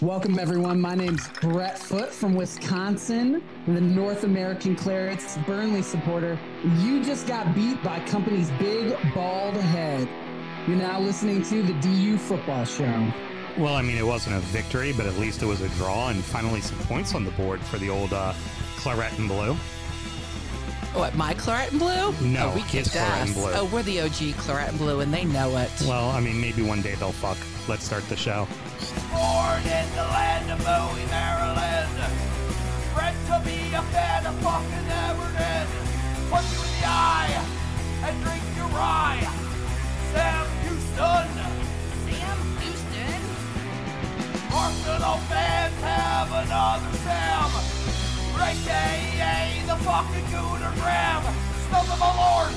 Welcome, everyone. My name's Brett Foot from Wisconsin, the North American Clarets Burnley supporter. You just got beat by company's big bald head. You're now listening to the DU Football Show. Well, I mean, it wasn't a victory, but at least it was a draw and finally some points on the board for the old uh, Claret and Blue. What, my Claret and Blue? No, oh, we his kicked Claret and ass. Blue. Oh, we're the OG Claret and Blue, and they know it. Well, I mean, maybe one day they'll fuck. Let's start the show. Born in the land of Bowie, Maryland. Bred to be a fan of fucking Everton. Punch you in the eye and drink your rye. Sam Houston. Sam Houston. Arsenal fans have another Sam. Right day, the fucking Gooner Graham. Stump of a lord.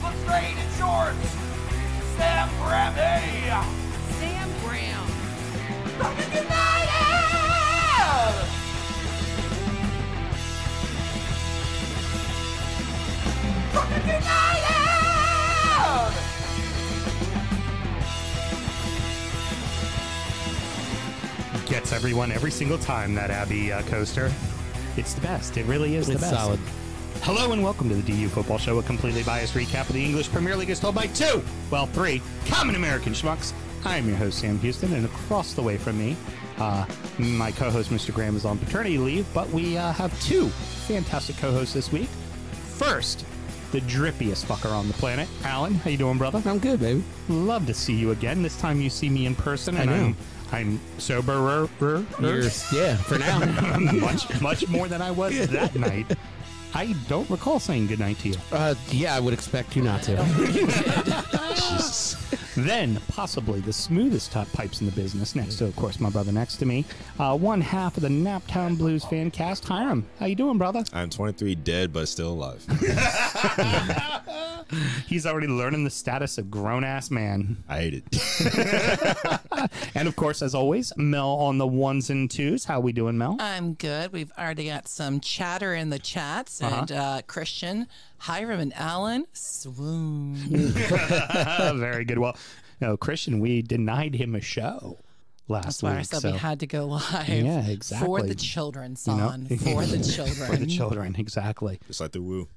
Look straight in shorts. Sam Grammy. Sam Graham. Fucking United! Fucking United! Gets everyone every single time, that Abbey uh, coaster. It's the best. It really is the It's best. solid. Hello and welcome to the DU Football Show, a completely biased recap of the English Premier League as told by two, well, three, common American schmucks. I am your host, Sam Houston, and across the way from me, uh, my co-host, Mr. Graham, is on paternity leave, but we uh, have two fantastic co-hosts this week. First, the drippiest fucker on the planet, Alan. How you doing, brother? I'm good, baby. Love to see you again. This time you see me in person, and I know. I'm I'm soberer, You're, yeah, for now. much much more than I was that night. I don't recall saying goodnight to you. uh, yeah, I would expect you not to. Then, possibly the smoothest top pipes in the business, next to, of course, my brother next to me, uh, one half of the Naptown Blues fan cast, Hiram. How you doing, brother? I'm 23, dead but still alive. He's already learning the status of grown-ass man. I hate it. And, of course, as always, Mel on the ones and twos. How we doing, Mel? I'm good. We've already got some chatter in the chats, and uh, Christian, Hiram, and Alan swoon. Very good. Well, no, Christian, we denied him a show last That's why I week. said so- we had to go live. Yeah, exactly. For the children, you know? son. For the children. For the children, exactly. Just like the woo.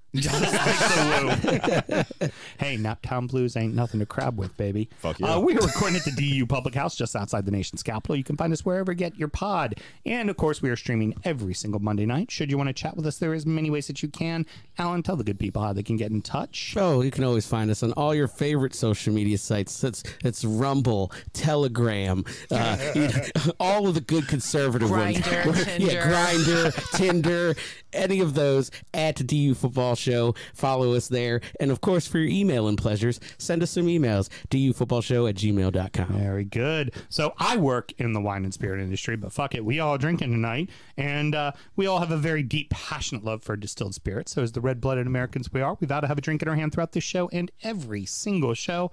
Hey, Naptown Blues ain't nothing to crab with, baby. Fuck yeah. Uh, we are recording at the DU Public House just outside the nation's capital. You can find us wherever you get your pod. And of course, we are streaming every single Monday night. Should you want to chat with us, there is many ways that you can. Alan, tell the good people how they can get in touch. Oh, you can always find us on all your favorite social media sites. It's it's Rumble, Telegram, uh, you know, all of the good conservative Grindr, ones. Tinder. Yeah, Grinder, Tinder, any of those at DU Football Show. Follow us there. And of course, for your email and pleasures, send us some emails. DUFootballShow at gmail.com. Very good. So I work in the wine and spirit industry, but fuck it, we all drinking tonight, and uh, we all have a very deep, passionate love for distilled spirits. So as the red-blooded Americans we are, we vow to have a drink in our hand throughout this show and every single show.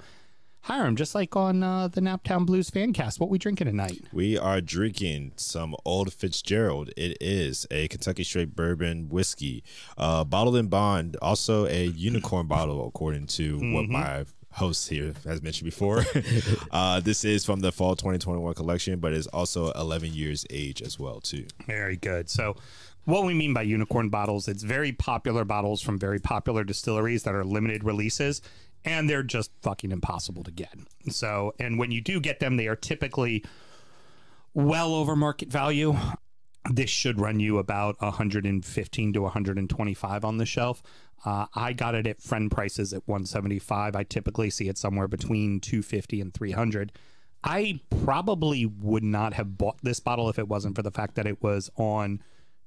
Hiram, just like on uh, the Naptown Blues fan cast, what we drinking tonight? We are drinking some Old Fitzgerald. It is a Kentucky Straight Bourbon whiskey, uh, bottled in bond, also a unicorn bottle, according to what my host here has mentioned before. uh, this is from the fall 2021 collection, but is also 11 years age as well, too. Very good. So, what we mean by unicorn bottles, it's very popular bottles from very popular distilleries that are limited releases, and they're just fucking impossible to get. So, and when you do get them, they are typically well over market value. This should run you about 115 to 125 on the shelf. Uh, I got it at friend prices at 175. I typically see it somewhere between 250 and 300. I probably would not have bought this bottle if it wasn't for the fact that it was on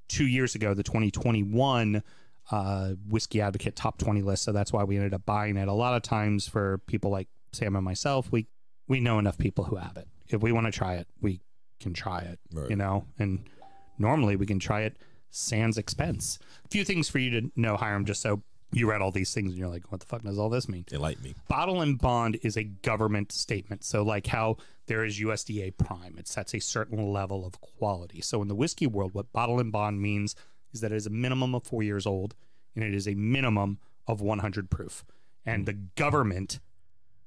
two years ago, the 2021 uh, Whiskey Advocate Top 20 list. So that's why we ended up buying it. A lot of times for people like Sam and myself, we we know enough people who have it. If we want to try it, we can try it. Right. You know, and normally we can try it sans expense. A few things for you to know, Hiram, just so you read all these things and you're like, what the fuck does all this mean? They Enlighten me. bottle and bond is a government statement. So, like how there is USDA prime, it sets a certain level of quality. So, in the whiskey world, what bottle and bond means is that it is a minimum of four years old and it is a minimum of 100 proof. And the government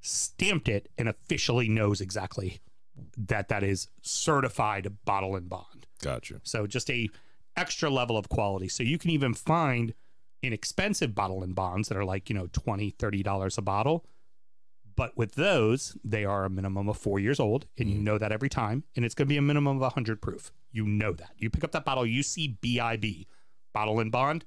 stamped it and officially knows exactly that that is certified bottle and bond. Gotcha. So just a extra level of quality. So you can even find inexpensive bottle and bonds that are like, you know, 20, 30 dollars a bottle. But with those, they are a minimum of four years old, and you mm. know that every time. And it's going to be a minimum of 100 proof. You know that. You pick up that bottle, you see BIB, bottle and bond.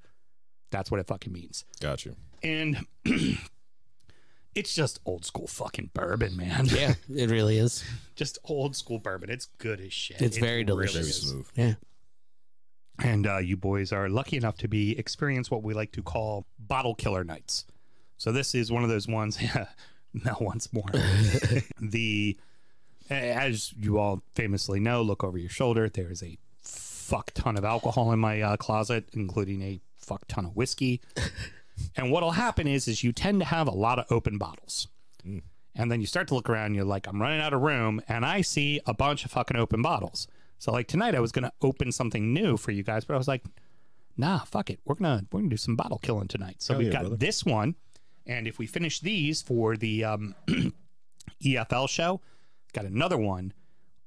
That's what it fucking means. Gotcha. And it's just old school fucking bourbon, man. Yeah, it really is. just old school bourbon. It's good as shit. It's It very delicious. Very is. smooth. Yeah. And uh, you boys are lucky enough to be experience what we like to call bottle killer nights. So this is one of those ones. Mel once more. the as you all famously know, look over your shoulder. There is a fuck ton of alcohol in my uh, closet, including a fuck ton of whiskey. and what'll happen is, is you tend to have a lot of open bottles. And then you start to look around, you're like, I'm running out of room, and I see a bunch of fucking open bottles. So like tonight, I was gonna open something new for you guys, but I was like, Nah, fuck it, we're gonna we're gonna do some bottle killing tonight. So Hell we've yeah, got brother. this one, and if we finish these for the um, EFL show, got another one.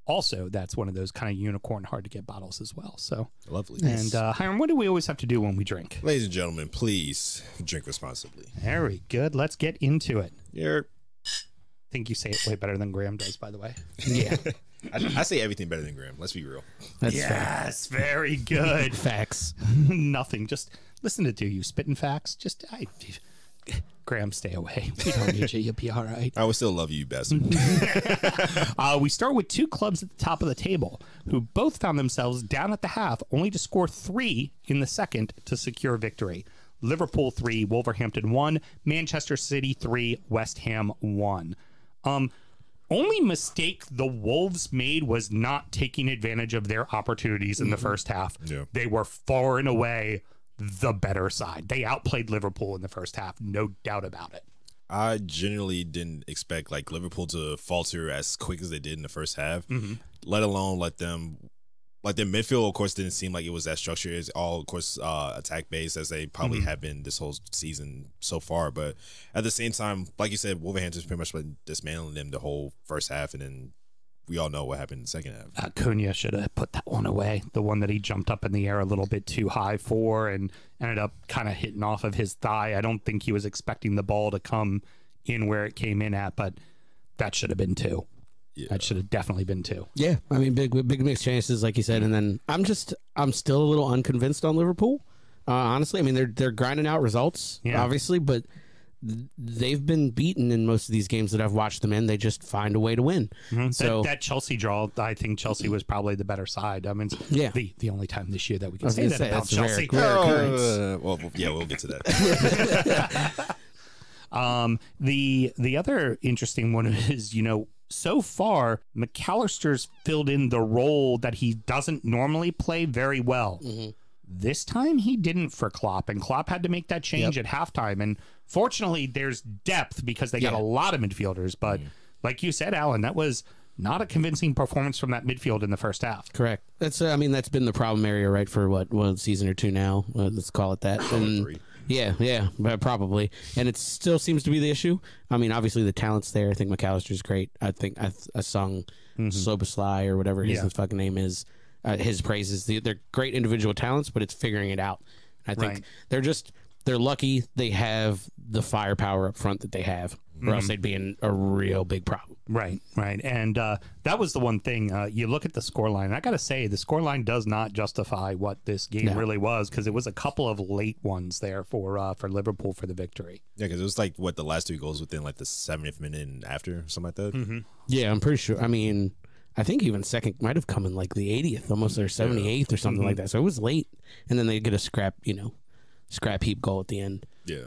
Also, that's one of those kind of unicorn hard to get bottles as well. So, Lovely. and uh, Hiram, what do we always have to do when we drink? Ladies and gentlemen, please drink responsibly. Very good. Let's get into it. You're, I think you say it way better than Graham does, by the way. Yeah. I, I say everything better than Graham. Let's be real. That's Yes, very good. facts. Nothing. Just listen to do you spitting facts. Just I, Graham, stay away. We don't need you. You'll be all right. I would still love you, best. Uh, we start with two clubs at the top of the table who both found themselves down at the half, only to score three in the second to secure victory. Liverpool three, Wolverhampton one, Manchester City three, West Ham one. Um, only mistake the Wolves made was not taking advantage of their opportunities in the first half. Yeah. They were far and away the better side. They outplayed Liverpool in the first half, no doubt about it. I genuinely didn't expect like Liverpool to falter as quick as they did in the first half, let alone let them like their midfield. Of course, didn't seem like it was that structured. It's all, of course, uh, attack based as they probably have been this whole season so far. But at the same time, like you said, Wolverhampton's pretty much been dismantling them the whole first half, and then we all know what happened in the second half. uh, Cunha should have put that one away. The one that he jumped up in the air a little bit too high for and ended up kind of hitting off of his thigh. I don't think he was expecting the ball to come in where it came in at, but that should have been two. Yeah. That should have definitely been two. Yeah, I mean, big big mixed chances, like you said, and then I'm just I'm still a little unconvinced on Liverpool. Uh, honestly, I mean they're they're grinding out results, Yeah. obviously, but th- they've been beaten in most of these games that I've watched them in. They just find a way to win. So that, that Chelsea draw, I think Chelsea was probably the better side. I mean, it's Yeah. the the only time this year that we can was say that say, about that's rare. Chelsea. Rare occurrence. Uh, well, yeah, we'll get to that. Um, the the other interesting one is, you know, so far McAllister's filled in the role that he doesn't normally play very well. This time he didn't for Klopp, and Klopp had to make that change at halftime. And fortunately, there's depth because they got a lot of midfielders. But like you said, Alan, that was not a convincing performance from that midfield in the first half. Correct. That's uh, I mean that's been the problem area, right? For what one season or two now. Uh, let's call it that. And. Yeah, yeah, probably, and it still seems to be the issue. I mean, obviously the talent's there. I think McAllister's great. I think I, I sung Sloboslai or whatever his Yeah. fucking name is. Uh, his praises. They- They're great individual talents, but it's figuring it out. I think Right. they're just they're lucky they have the firepower up front that they have, or else they'd be in a real big problem. Right, right. And uh, that was the one thing. Uh, you look at the scoreline. I got to say, the scoreline does not justify what this game No. really was because it was a couple of late ones there for uh, for Liverpool for the victory. yeah, because it was like what the last two goals within like the 70th minute and after, something like that. Yeah, I'm pretty sure. I mean, I think even second might have come in like the 80th, almost or 78th or something like that. So it was late, and then they get a scrap, you know, scrap heap goal at the end. Yeah.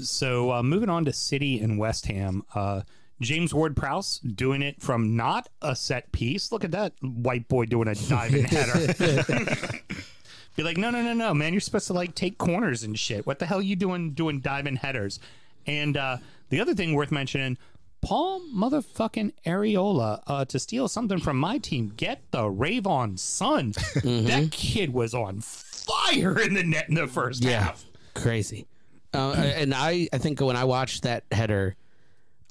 So uh, moving on to City and West Ham. Uh, James Ward Prowse doing it from not a set piece. Look at that white boy doing a diving header. Be like, no, no, no, no, man. You're supposed to like take corners and shit. What the hell you doing doing diving headers? And uh, the other thing worth mentioning, Paul motherfucking Areola uh, to steal something from my team. Get the rave on, son. That kid was on fire in the net in the first half. crazy. Uh, and I, I think when I watched that header,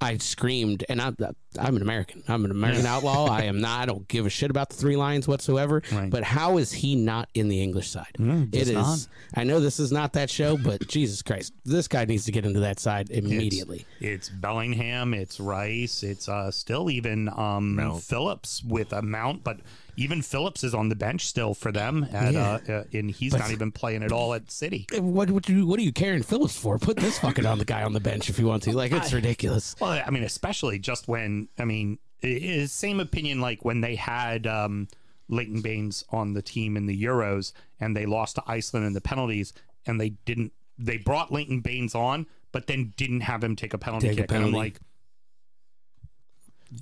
I screamed, and I'm, I'm an American. I'm an American outlaw. I am not. I don't give a shit about the three lines whatsoever. Right. But how is he not in the English side? it just is. not. I know this is not that show, but Jesus Christ, this guy needs to get into that side immediately. It's Bellingham, it's Rice, it's uh, still even um. Phillips with a mount, but even Phillips is on the bench still for them, at, uh, uh, and he's not even playing at all at City. What what you what are you carrying Phillips for? Put this fucking on the guy on the bench if you want to. Like it's ridiculous. Well, I mean, especially just when I mean, it same opinion like when they had um, Leighton Baines on the team in the Euros and they lost to Iceland in the penalties, and they didn't. They brought Leighton Baines on, but then didn't have him take a penalty Take a kick. And I'm like,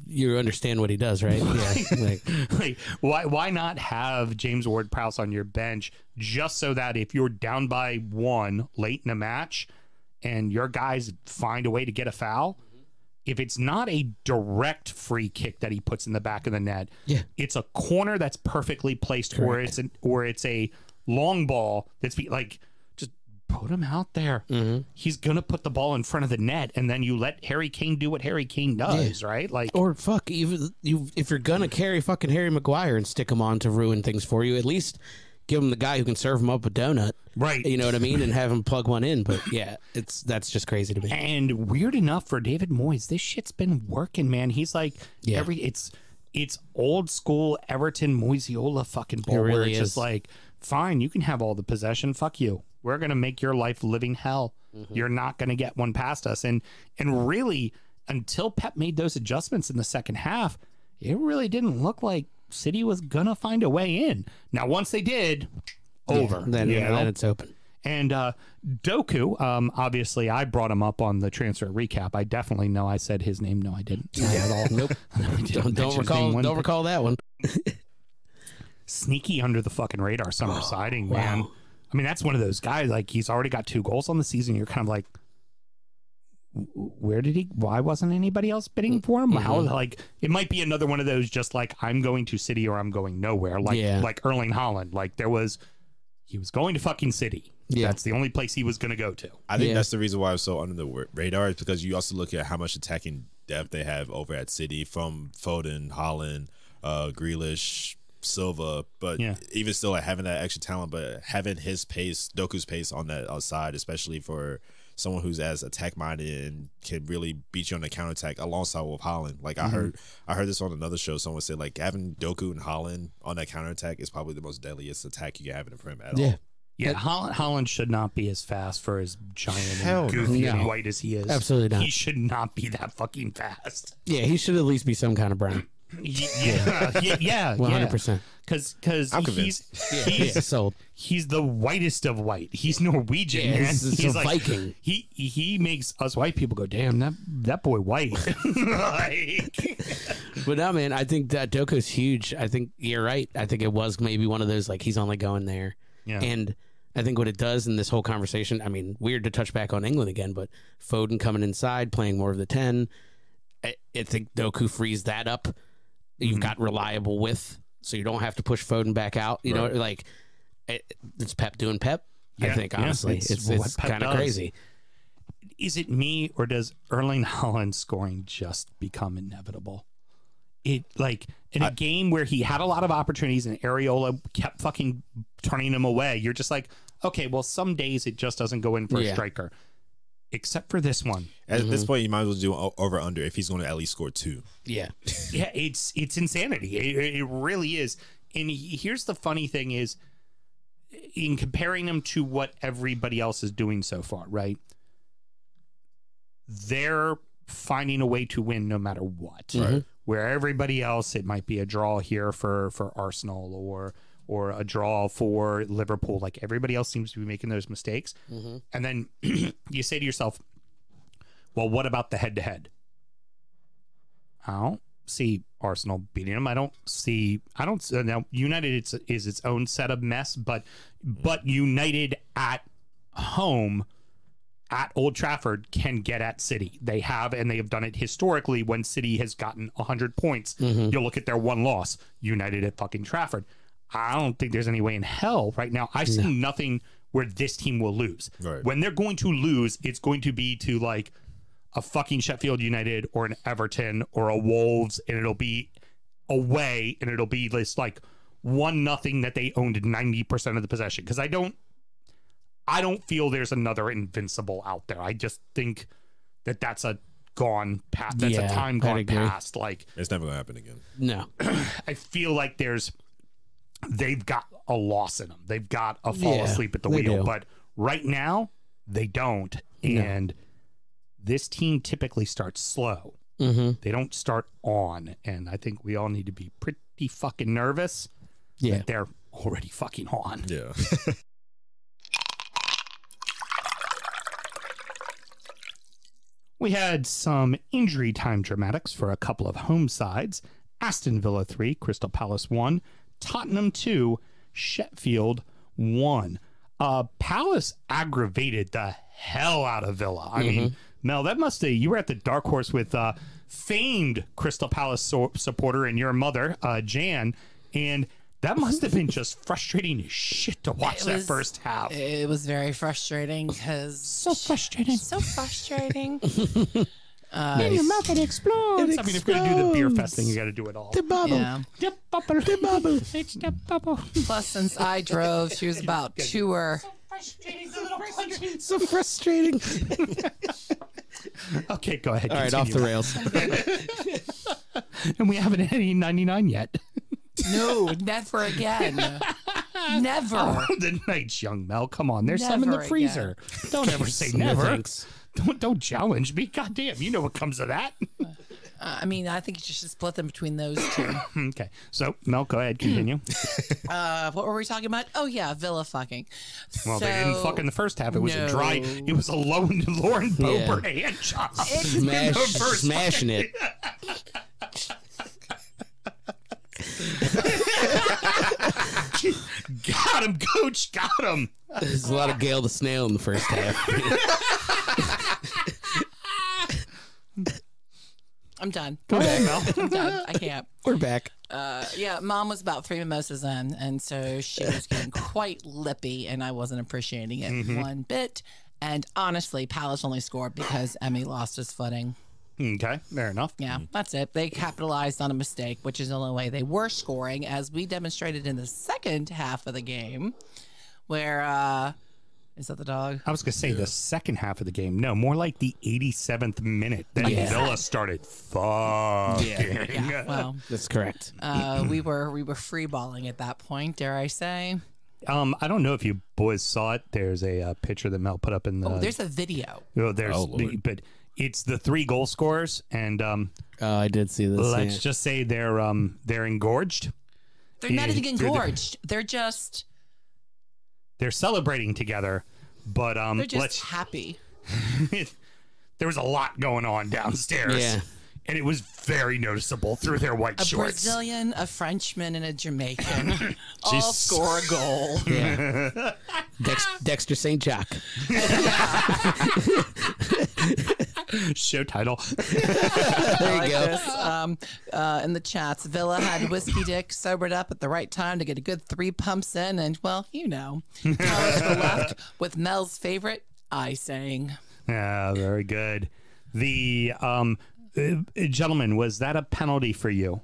You understand what he does, right? Yeah. like, like why why not have James Ward Prowse on your bench just so that if you're down by one late in a match and your guys find a way to get a foul, if it's not a direct free kick that he puts in the back of the net, Yeah. it's a corner that's perfectly placed, or it's an or it's a long ball that's be, like put him out there. Mm-hmm. He's gonna put the ball in front of the net, and then you let Harry Kane do what Harry Kane does, right? Like or fuck, even you if you're gonna carry fucking Harry Maguire and stick him on to ruin things for you, at least give him the guy who can serve him up a donut. Right. You know what I mean? And have him plug one in. But yeah, it's that's just crazy to me. And weird enough for David Moyes, this shit's been working, man. He's like Yeah. every it's it's old school Everton Moiseola fucking ball where really it's is. just like, fine, you can have all the possession. Fuck you. We're gonna make your life living hell. Mm-hmm. You're not gonna get one past us. And and really, until Pep made those adjustments in the second half, it really didn't look like City was gonna find a way in. Now once they did, over. Then yeah, then it's open. And uh, Doku, um, obviously, I brought him up on the transfer recap. I definitely know I said his name. No, I didn't. At all. Nope. Don't don't recall don't recall that one. Sneaky under the fucking radar summer signing, man. I mean, that's one of those guys. Like he's already got two goals on the season. You're kind of like, where did he? Why wasn't anybody else bidding for him? How? Like it might be another one of those. Just like I'm going to City or I'm going nowhere. Like Yeah. like Erling Haaland. Like there was, he was going to fucking City. Yeah. That's the only place he was going to go to. I think Yeah. that's the reason why I'm so under the radar is because you also look at how much attacking depth they have over at City from Foden, Haaland, uh, Grealish, Silva. But Yeah. even still, like having that extra talent, but having his pace, Doku's pace on that outside, especially for someone who's as attack minded and can really beat you on the counterattack alongside with Haaland. Like I mm-hmm. heard, I heard this on another show. Someone said like having Doku and Haaland on that counterattack is probably the most deadliest attack you can have in the Prem at Yeah. all. Yeah, Haaland, Haaland should not be as fast for as giant Hell and no. goofy and white as he is. Absolutely not. He should not be that fucking fast. Yeah, he should at least be some kind of brown. Y- Yeah, yeah, yeah, One hundred percent. Because because he's convinced. he's Yeah, sold. he's the whitest of white. He's Norwegian, Yeah, man. he's- he's a like Viking. he he makes us white people go, damn that that boy white. like, But no, man, I think that Doku's huge. I think you're right. I think it was maybe one of those like he's only going there. Yeah. And I think what it does in this whole conversation, I mean, weird to touch back on England again, but Foden coming inside, playing more of the 10. I, I think Doku frees that up. You've mm-hmm. got reliable width, so you don't have to push Foden back out. You know, like it, it's Pep doing Pep. I Yeah, think yeah, honestly, it's it's it's, kind of crazy. is it me or does Erling Haaland scoring just become inevitable? It like in a game where he had a lot of opportunities and Areola kept fucking turning him away. You're just like, okay, well, some days it just doesn't go in for a striker, except for this one. At this mm-hmm. point, you might as well do over under if he's going to at least score two. Yeah, Yeah, it's it's insanity. It, it really is. And here's the funny thing is, in comparing them to what everybody else is doing so far, right? They're finding a way to win no matter what. Right. Mm-hmm. Where everybody else, it might be a draw here for for Arsenal or or a draw for Liverpool. Like everybody else seems to be making those mistakes, and then you say to yourself, "Well, what about the head to head?" I don't see Arsenal beating them. I don't see. I don't uh, now. United it's, is its own set of mess, but but United at home at Old Trafford can get at City. They have, and they have done it historically when City has gotten 100 points. You'll look at their one loss, United at fucking Trafford. I don't think there's any way in hell right now. I see nothing where this team will lose. Right. When they're going to lose, it's going to be to like a fucking Sheffield United or an Everton or a Wolves, and it'll be away, and it'll be this like one nothing that they owned ninety percent of the possession. Because I don't, I don't feel there's another invincible out there. I just think that that's a gone past. That's Yeah, a time gone past. Like It's never gonna happen again. No. I feel like there's they've got a loss in them. They've got a fall Yeah, asleep at the wheel, do. but right now they don't. And this team typically starts slow. Mm-hmm. They don't start on, and I think we all need to be pretty fucking nervous Yeah. that they're already fucking on. Yeah. We had some injury time dramatics for a couple of home sides. Aston Villa 3, Crystal Palace 1, Tottenham 2, Sheffield 1. Uh, Palace aggravated the hell out of Villa. I mean, Mel, that must have, you were at the Dark Horse with uh, famed Crystal Palace so- supporter and your mother, uh, Jan, and that must have been just frustrating as shit to watch that first half. It was very frustrating because so frustrating. so frustrating. Uh, your mouth would explode. I mean, if you're going to do the beer fest thing, you got to do it all. The bubble. yeah. The bubble, the bubble, it's the bubble. Plus, since I drove, she was about two or So frustrating. Okay, go ahead. All right, off the continue. rails. And we haven't had any 99 yet. no, never again, never. Oh, the nights, young Mel. Come on, there's some in the Never freezer. Don't ever say No never. thanks. Don't don't challenge me. Goddamn, you know what comes of that. Uh, I mean, I think you should split them between those two. okay, so Mel, go ahead, continue. Uh, what were we talking about? Oh yeah, Villa fucking. well, they didn't So- fuck in the first half. It was a dry. It was a lone Lauren Yeah. Boebert hand job. Smash, smashing it. Got him, coach. Got him. There's a lot of Gale the Snail in the first half. I'm done. Go ahead, Mel. I'm done. I can't. We're back. Uh, yeah, mom was about three mimosas in, and so she was getting quite lippy, and I wasn't appreciating it Mm-hmm. one bit. And honestly, Palace only scored because Emmy lost his footing. Okay, fair enough. Yeah, that's it. They capitalized on a mistake, which is the only way they were scoring, as we demonstrated in the second half of the game, where uh, is that the dog? I was gonna say the second half of the game. No, more like the 87th minute. Then Yeah. Villa started fucking. Yeah, well, That's correct. uh, we were we were free balling at that point. Dare I say? Um, I don't know if you boys saw it. There's a uh, picture that Mel put up in the. Oh, there's a video. oh, there's, Oh, Lord. but it's the three goal scorers, and um, Oh, I did see this. let's yeah. just say they're um they're engorged. They're not even through the- engorged. They're just They're celebrating together, but um, they're just let's. happy. there was a lot going on downstairs. Yeah. And it was very noticeable through their white A shorts. A Brazilian, a Frenchman, and a Jamaican all score a goal. Yeah. Dex, Dexter St. Jock. Show title. There you like go. this. Um, uh, in the chats, Villa had Whiskey Dick sobered up at the right time to get a good three pumps in, and well, you know, Palace were left with Mel's favorite, I sang. Yeah, very good. The um, uh, gentlemen, was that a penalty for you?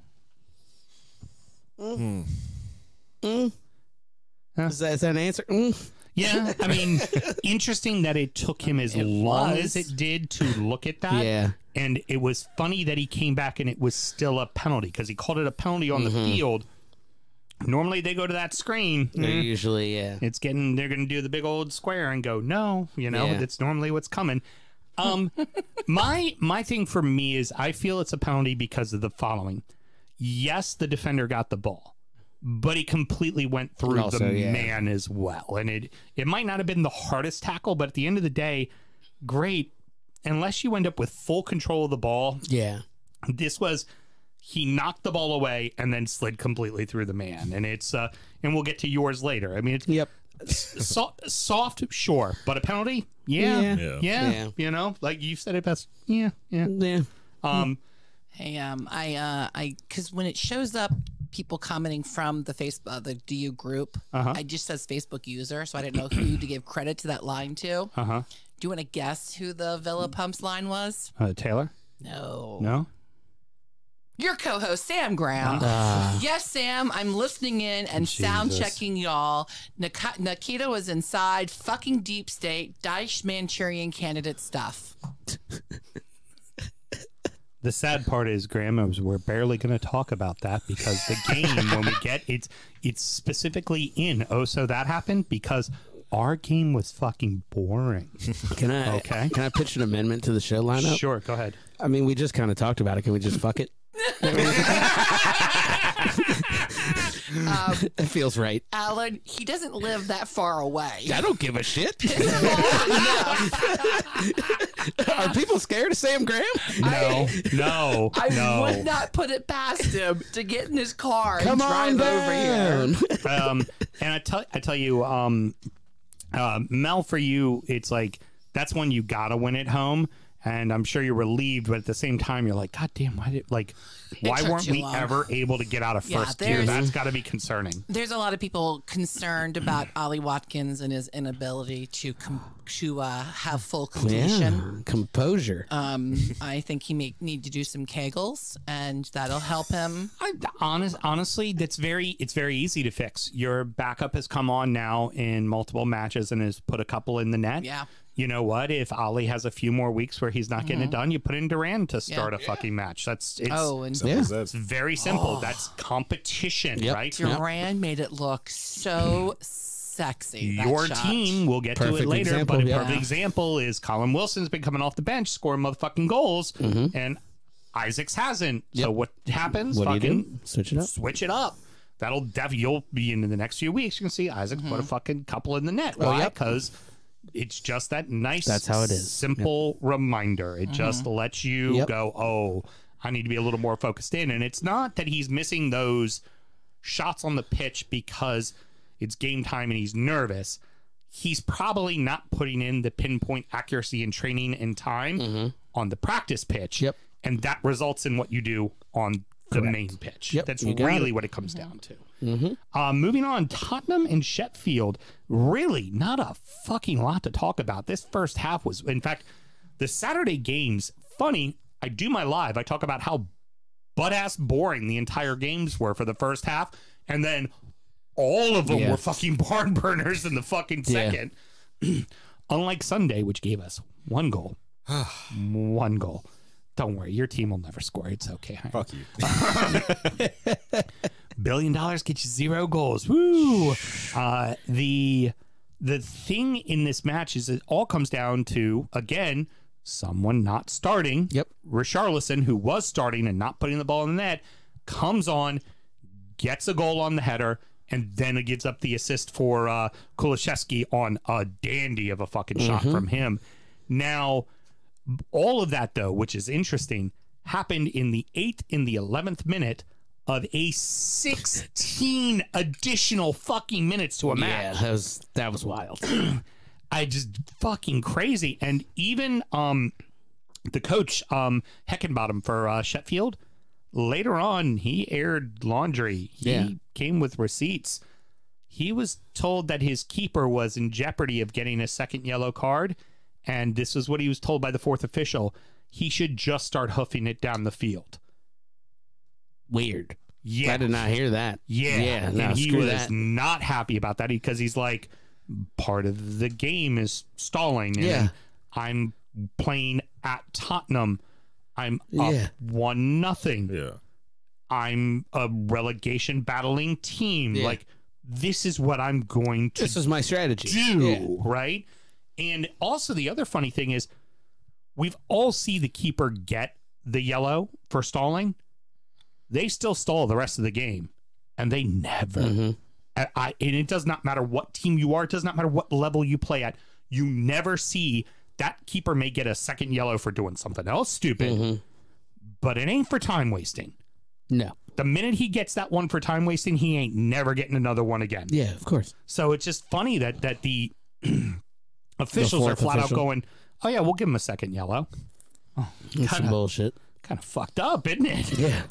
Is that, is that an answer? Mm. Yeah, I mean, interesting that it took him as long was. as it did to look at that. Yeah. and it was funny that he came back and it was still a penalty because he called it a penalty on the field. Normally, they go to that screen. They're usually, yeah. It's getting they're going to do the big old square and go no, you know, Yeah. that's normally what's coming. Um, my my thing for me is I feel it's a penalty because of the following. Yes, the defender got the ball, but he completely went through Also, the yeah. man as well, and it it might not have been the hardest tackle, but at the end of the day, great. Unless you end up with full control of the ball, Yeah. this was he knocked the ball away and then slid completely through the man and it's uh and we'll get to yours later i mean it's Yep. so, soft sure but a penalty yeah Yeah. yeah, Yeah. Yeah. you know like you said it best yeah yeah Yeah. um Hey, um, I, uh, I, because when it shows up, people commenting from the Facebook, uh, the DU group, Uh-huh. I just says Facebook user, so I didn't know who to give credit to that line to. uh-huh Do you want to guess who the Villa Pumps line was? Uh, Taylor? No. No? Your co-host Sam Graham. Ah. yes, Sam. I'm listening in and sound checking y'all. Nik- Nikita was inside fucking deep state Daesh Manchurian candidate stuff. The sad part is, Graham, is we're barely going to talk about that because the game, when we get it's it's specifically in. Oh, so that happened because our game was fucking boring. Can I? Okay. Can I pitch an amendment to the show lineup? Sure, go ahead. I mean, we just kind of talked about it. Can we just fuck it? it feels right. Alan, he doesn't live that far away. I don't give a shit. Piss him off enough. Are people scared of Sam Graham? No, no, I no. would not put it past him to get in his car Come and on drive over here. um, and I tell I tell you, um, uh, Mel, for you, it's like that's when you gotta win at home. And I'm sure you're relieved, but at the same time, you're like, God damn, why did like, why weren't we long. ever able to get out of Yeah, first gear? That's got to be concerning. There's a lot of people concerned about Ollie Watkins and his inability to com- to uh, have full completion. Yeah, composure. Um, I think he may need to do some kegels, and that'll help him. I, honest, honestly, that's very it's very easy to fix. Your backup has come on now in multiple matches and has put a couple in the net. Yeah. You know what? If Ollie has a few more weeks where he's not getting it done, you put in Duran to start a fucking match. That's it's, Oh, and Simple as it's very simple. That's competition, Yep. right? Duran made it look so sexy. Your shot. team, we'll get to it later, example, but a yeah. perfect example is Callum Wilson's been coming off the bench scoring motherfucking goals, and Isaacs hasn't. So Mm-hmm. What happens? What do you do? Switch it up. switch it up. That'll def you'll be in the next few weeks. You can see Isak put a fucking couple in the net. Why? Mm-hmm. yep. Because it's just that nice. That's how it is. Simple reminder. It just lets you Yep. go. Oh, I need to be a little more focused in. And it's not that he's missing those shots on the pitch because it's game time and he's nervous. He's probably not putting in the pinpoint accuracy and training and time on the practice pitch. Mm-hmm. Yep. And that results in what you do on the main pitch. Yep, That's really it. what it comes down to. Um, moving on, Tottenham and Sheffield. Really, not a fucking lot to talk about. This first half was, in fact, the Saturday games. Funny, I do my live. I talk about how butt ass boring the entire games were for the first half, and then all of them Yeah. were fucking barn burners in the fucking Yeah. second. Unlike Sunday, which gave us one goal, one goal. Don't worry, your team will never score. It's okay. Fuck you. billion dollars get you zero goals. Woo! Uh, the the thing in this match is it all comes down to again someone not starting. Yep. Richarlison, who was starting and not putting the ball in the net, comes on, gets a goal on the header, and then it gives up the assist for uh, Kulusevski on a dandy of a fucking shot from him. Now, all of that though, which is interesting, happened in the eighth in the eleventh minute of a sixteen additional fucking minutes to a match. Yeah, that was that was wild. I just fucking crazy. And even um the coach, um Heckingbottom for uh, Sheffield, later on he aired laundry. He Yeah. came with receipts. He was told that his keeper was in jeopardy of getting a second yellow card, and this is what he was told by the fourth official. He should just start hoofing it down the field. Weird. Yeah. I did not hear that. Yeah, yeah. No, and he screw was that. not happy about that because he's like, part of the game is stalling. And Yeah. I'm playing at Tottenham. I'm up Yeah. one nothing. Yeah. I'm a relegation battling team. Yeah. Like this is what I'm going to This is my strategy. do, Yeah. right? And also the other funny thing is we've all see the keeper get the yellow for stalling. They still stall the rest of the game, and they never. Mm-hmm. I, I- and it does not matter what team you are. It does not matter what level you play at. You never see that keeper may get a second yellow for doing something else stupid, Mm-hmm. but it ain't for time wasting. No. The minute he gets that one for time wasting, he ain't never getting another one again. Yeah, of course. So it's just funny that that the officials are flat official. out going, "Oh yeah, we'll give him a second yellow." That's some bullshit. Kind of fucked up, isn't it? Yeah.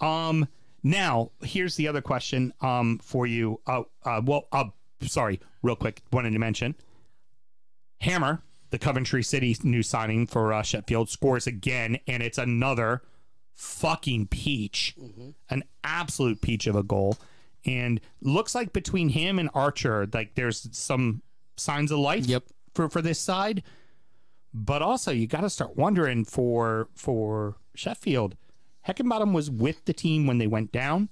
Um. Now here's the other question. Um. For you. Uh. uh well. Uh. Sorry. Real quick. Wanted to mention. Hamer. the Coventry City new signing for uh, Sheffield, scores again, and it's another fucking peach, an absolute peach of a goal. And looks like between him and Archer, like there's some signs of life Yep. for, for this side. But also, you got to start wondering for for Sheffield. Heckingbottom was with the team when they went down.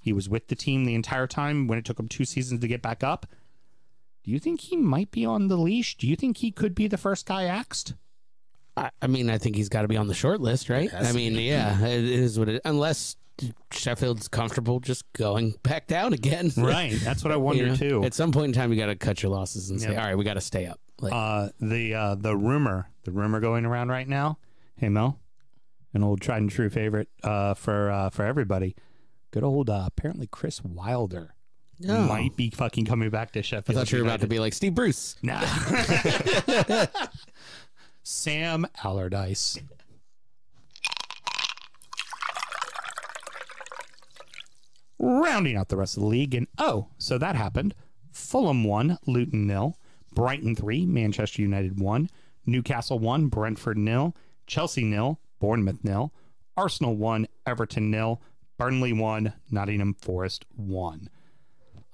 He was with the team the entire time when it took him two seasons to get back up. Do you think he might be on the leash? Do you think he could be the first guy axed? I, I mean, I think he's got to be on the short list, right? I mean, yeah, it is what it. Unless Sheffield's comfortable just going back down again, Right. That's what I wonder You know? too. At some point in time, you got to cut your losses and say, "All right, we got to stay up." Like, uh, the uh, the rumor, the rumor going around right now. Hey Mel, an old tried and true favorite uh, for uh, for everybody. Good old uh, apparently Chris Wilder Oh. might be fucking coming back to I Sheffield. thought you were about to United. be like Steve Bruce. Nah. Sam Allardyce. Rounding out the rest of the league, and oh, so that happened. Fulham one, Luton nil, Brighton three, Manchester United one, Newcastle one, Brentford nil, Chelsea nil, Bournemouth nil, Arsenal one, Everton nil, Burnley one, Nottingham Forest one.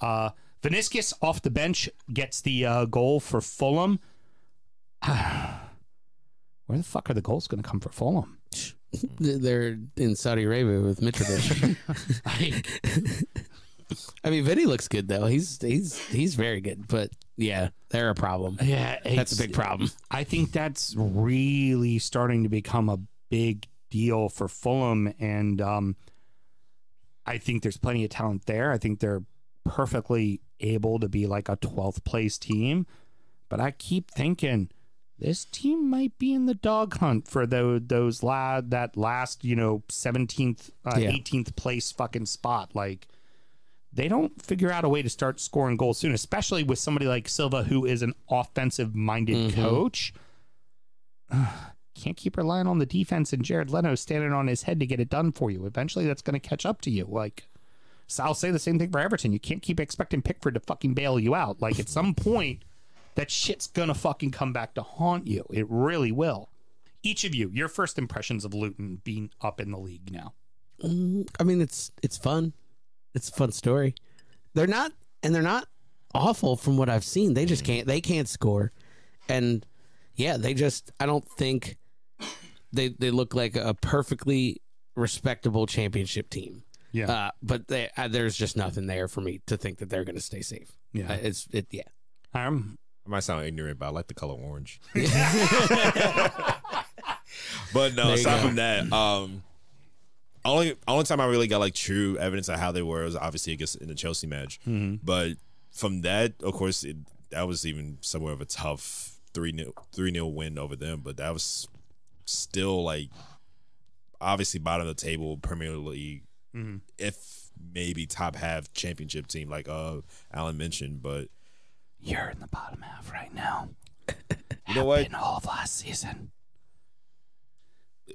Uh, Vinicius off the bench gets the uh, goal for Fulham. Where the fuck are the goals going to come for Fulham? They're in Saudi Arabia with Mitrovic. I mean, Vinny looks good though. He's he's he's very good, but yeah, they're a problem. Yeah, That's a big problem. I think that's really starting to become a big deal for Fulham, and um, I think there's plenty of talent there. I think they're perfectly able to be like a 12th place team, but I keep thinking this team might be in the dog hunt for those those lad that last you know 17th, uh, Yeah. 18th place fucking spot. Like they don't figure out a way to start scoring goals soon, especially with somebody like Silva, who is an offensive minded coach. Can't keep relying on the defense and Jared Leno standing on his head to get it done for you. Eventually, that's going to catch up to you. Like, so I'll say the same thing for Everton. You can't keep expecting Pickford to fucking bail you out. Like, at some point, that shit's going to fucking come back to haunt you. It really will. Each of you, your first impressions of Luton being up in the league now. Mm, I mean, it's it's fun. It's a fun story. They're not, and they're not awful from what I've seen. They just can't. They can't score, and yeah, they just. I don't think they they look like a perfectly respectable championship team. Yeah. Uh, but they, uh, there's just nothing there for me to think that they're going to stay safe. Yeah. Uh, it's it. Yeah. Um, I might sound ignorant, but I like the color orange. but no, There you aside go. from that, um, only only time I really got like true evidence of how they were was obviously against in the Chelsea match. But from that, of course, it, that was even somewhat of a tough three 0 three 0 win over them. But that was still like obviously bottom of the table Premier League, if maybe top half championship team, like uh Alan mentioned. But you're in the bottom half right now. you know what? In all of last season.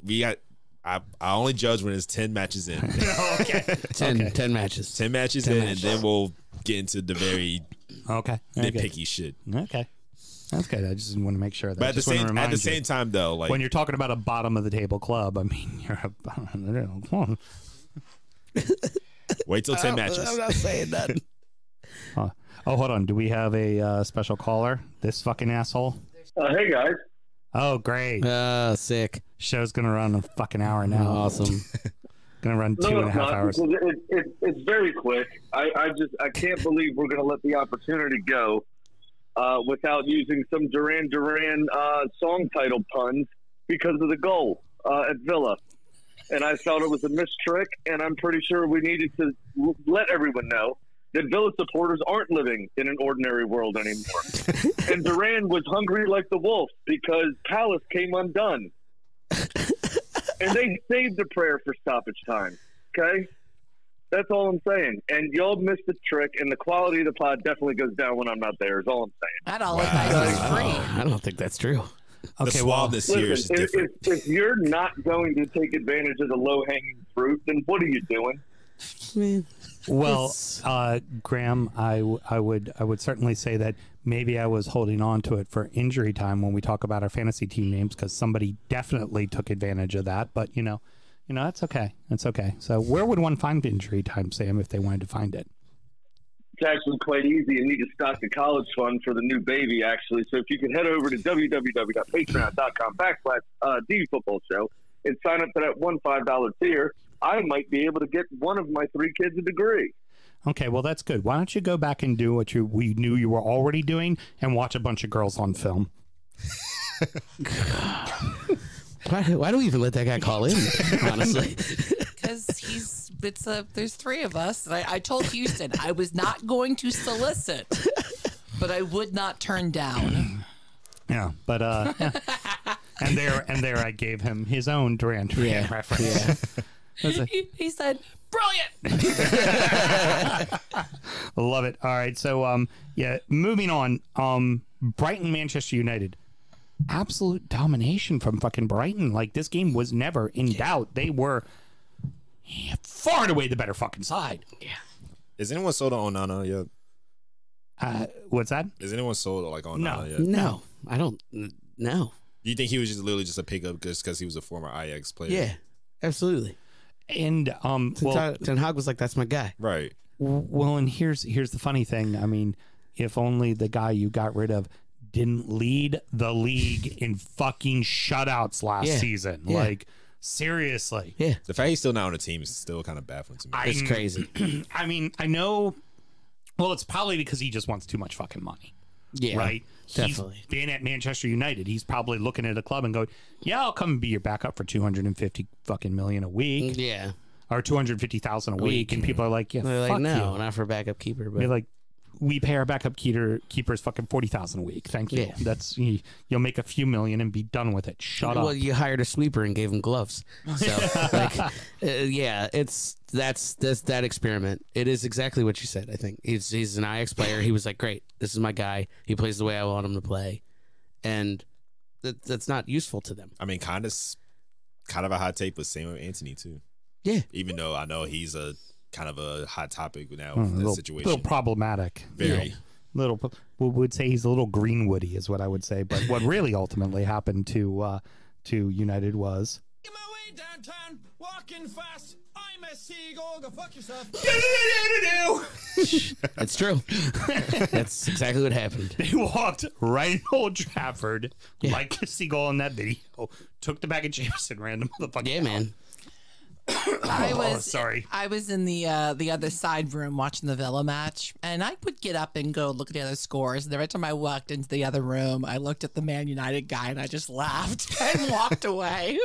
we got I, I only judge when it's 10 matches in 10, 10 matches. 10 matches in and then we'll get into the very Okay. Okay. nitpicky shit Okay. That's good. I just want to make sure that. but at the same at remind the you. same time though like when you're talking about a bottom of the table club, I mean, you're a bottom of the table club. wait till 10 matches. I'm matches not saying that. Uh, oh, hold on. Do we have a uh, special caller? This fucking asshole. Uh, hey guys, Oh, great. uh, sick. Show's gonna run a fucking hour now. Awesome. Gonna run no, and a half not, hours. It, it, it's very quick. I, I just I can't believe we're going to let the opportunity go uh, without using some Duran Duran uh, song title puns because of the goal uh, at Villa. And I felt it was a missed trick, and I'm pretty sure we needed to let everyone know that Villa supporters aren't living in an ordinary world anymore. and Duran was hungry like the wolf because Palace came undone. and they saved the prayer for stoppage time. Okay? That's all I'm saying. And y'all missed the trick, and the quality of the pod definitely goes down when I'm not there, is all I'm saying. That all advice is free. I don't think that's true. the Okay, well, suaveness year Listen, if, different if, if you're not going to take advantage of the low hanging fruit, then what are you doing? Man, Well, It's- uh, Graham, I, w- I would I would certainly say that maybe I was holding on to it for injury time when we talk about our fantasy team names because somebody definitely took advantage of that. But you know, you know that's okay. That's okay. So where would one find injury time, Sam, if they wanted to find it? It's actually quite easy You need to stock the college fund for the new baby, actually. So if you could head over to www.patreon.com backslash uh, D Football Show and sign up for that one $5 tier, I might be able to get one of my three kids a degree. Okay, well that's good. Why don't you go back and do what you we knew you were already doing and watch a bunch of girls on film? why, why do we even let that guy call in? Honestly, Because he's it's a there's three of us. And I, I told Houston I was not going to solicit, but I would not turn down. Yeah, but uh, yeah. and there and there I gave him his own Duran Duran reference. Yeah. He, he said, "Brilliant." Love it. All right. So um yeah, moving on. Um Brighton Manchester United. Absolute domination from fucking Brighton. Like this game was never in doubt. They were far and away the better fucking side. Yeah. Is anyone sold on Onana yet? Uh what's that? Is anyone sold like on No. Onana yet? no, I don't. No. Do you think he was just literally just a pickup just because he was a former Ajax player? Yeah, absolutely. And um well, Ten, Ten Hag was like, "That's my guy." Right. Well, and here's here's the funny thing. I mean, if only the guy you got rid of didn't lead the league in fucking shutouts last Yeah. season. Yeah. Like seriously. Yeah, The fact he's still not on a team is still kind of baffling to me. I- it's crazy. I mean, I know well, it's probably because he just wants too much fucking money. Yeah, right? Definitely. He's been at Manchester United. He's probably looking at a club and going, "Yeah, I'll come and be your backup for 250 fucking million a week Yeah, or 250,000 a week." And people are like, "Yeah, they're fuck like, "No, you." not for backup keeper." Be But like, we pay our backup keeper keepers fucking forty thousand a week. Thank you. Yeah. That's you, you'll make a few million and be done with it. Shut well, up. you hired a sweeper and gave him gloves. So, like, uh, yeah, it's that's that's that experiment. It is exactly what you said. I think he's he's an Ajax player. He was like, "Great, this is my guy. He plays the way I want him to play," and that, that's not useful to them. I mean, kind of, kind of a hot take, but same with Antony too. Yeah, Even though I know he's a kind of a hot topic now with that little, situation. little problematic. Very. Little, we would say he's a little Greenwoody, is what I would say. But what really ultimately happened to uh, to United was Making my way downtown, walking fast. I'm a seagull. Go fuck yourself. it's true. that's exactly what happened. they walked right in Old Trafford like a seagull in that video. Took the bag of chips and ran the motherfucker. Yeah, man. I Oh, was sorry. I was in the uh, the other side room watching the Villa match, and I would get up and go look at the other scores. And every time I walked into the other room, I looked at the Man United guy and I just laughed and walked away.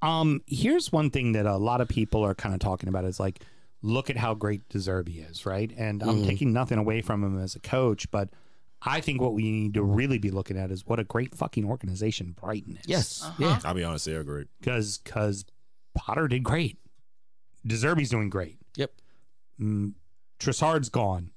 Um, here's one thing that a lot of people are kind of talking about is like, look at how great De Zerbi is, right? And I'm taking nothing away from him as a coach, but I think what we need to really be looking at is what a great fucking organization Brighton is. Yes. Yeah. I'll be honest, they are great. because because Potter did great, De Zerbi's doing great, Yep. mm, Trossard's gone,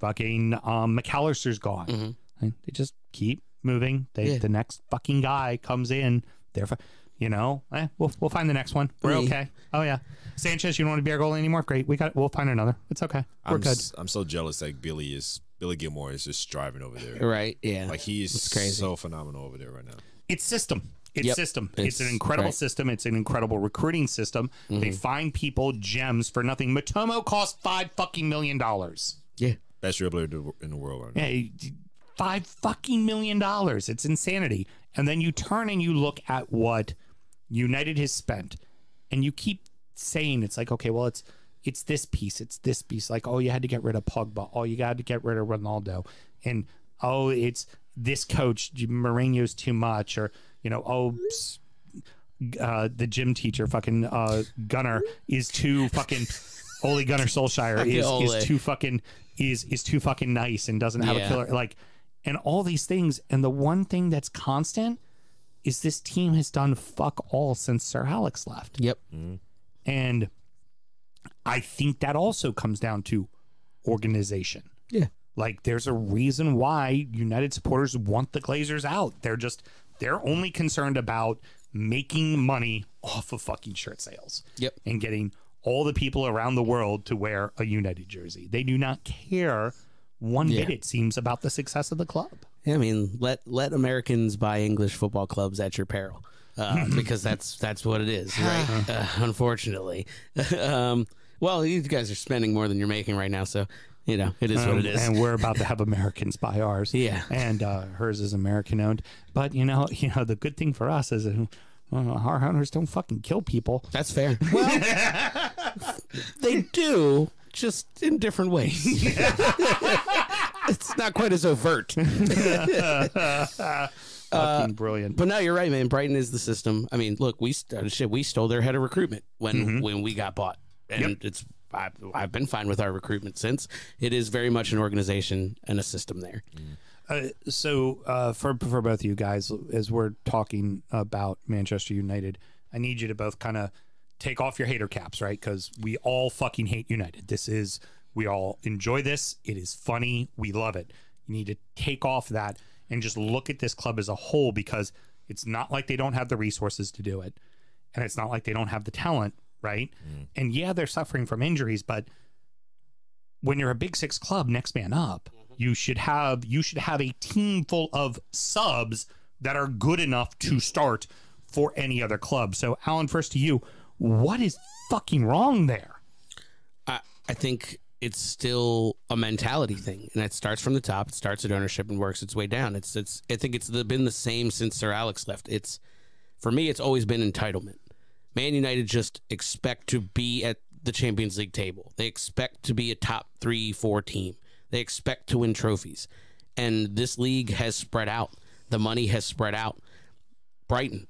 fucking um, Mac Allister's gone. Mhm. They just keep moving. They Yeah. the next fucking guy comes in. They're, fi- you know, eh, we'll we'll find the next one. We're Yeah. okay. Oh yeah, Sanchez, you don't want to be our goalie anymore? Great, we got. We'll find another. It's okay. We're I'm, good. s- I'm so jealous that Billy is Billy Gilmour is just striving over there. Right. Yeah. Like he is crazy. so phenomenal over there right now. It's system. It's Yep. system. It's, an incredible right. system. It's an incredible recruiting system. They mm-hmm. find people gems for nothing. Mitoma cost five fucking million dollars. yeah. Best dribbler in the- in the world right now. Yeah, five fucking million dollars. It's insanity. And then you turn and you look at what United has spent, and you keep saying it's like, okay, well, it's it's this piece, it's this piece. Like, oh, you had to get rid of Pogba. Oh, you got to get rid of Ronaldo, and oh, it's this coach Mourinho's too much, or you know, oh. s- Uh, the gym teacher, fucking uh, Gunnar, is too fucking. Ole Gunnar Solskjaer is, is too fucking is is too fucking nice and doesn't have Yeah. a killer like and all these things and the one thing that's constant is this team has done fuck all since Sir Alex left Yep. and I think that also comes down to organization Yeah. like there's a reason why United supporters want the Glazers out they're just they're only concerned about making money off of fucking shirt sales Yep. and getting all the people around the world to wear a United jersey. They do not care one Yeah. bit, it seems, about the success of the club. I mean, let let Americans buy English football clubs at your peril, uh, because that's that's what it is, right? uh, unfortunately, um, well, you guys are spending more than you're making right now, so you know it is what Um, it is. And we're about to have Americans buy ours. Yeah. And uh, hers is American owned. But you know, you know, the good thing for us is uh, well, our hunters don't fucking kill people. That's fair. Well, they do, just in different ways. it's not quite as overt. Fucking brilliant. But no, you're right, man. Brighton is the system. I mean, look, we st- shit, we stole their head of recruitment when when we got bought, and it's I've, I've been fine with our recruitment since. It is very much an organization and a system there. Uh, so uh, for for both of you guys, as we're talking about Manchester United, I need you to both kind of take off your hater caps, right? Because we all fucking hate United. This is we all enjoy this. It is funny. We love it. You need to take off that and just look at this club as a whole because it's not like they don't have the resources to do it, and it's not like they don't have the talent, right? Mm. And yeah, they're suffering from injuries, but when you're a big six club next man up mm-hmm. you should have you should have a team full of subs that are good enough to start for any other club so alan first to you what is fucking wrong there I, I think it's still a mentality thing, and it starts from the top. It starts at ownership and works its way down. It's it's. I think it's been the same since Sir Alex left. It's for me. It's always been entitlement. Man United just expect to be at the Champions League table. They expect to be a top three, four team. They expect to win trophies, and this league has spread out. The money has spread out. Brighton,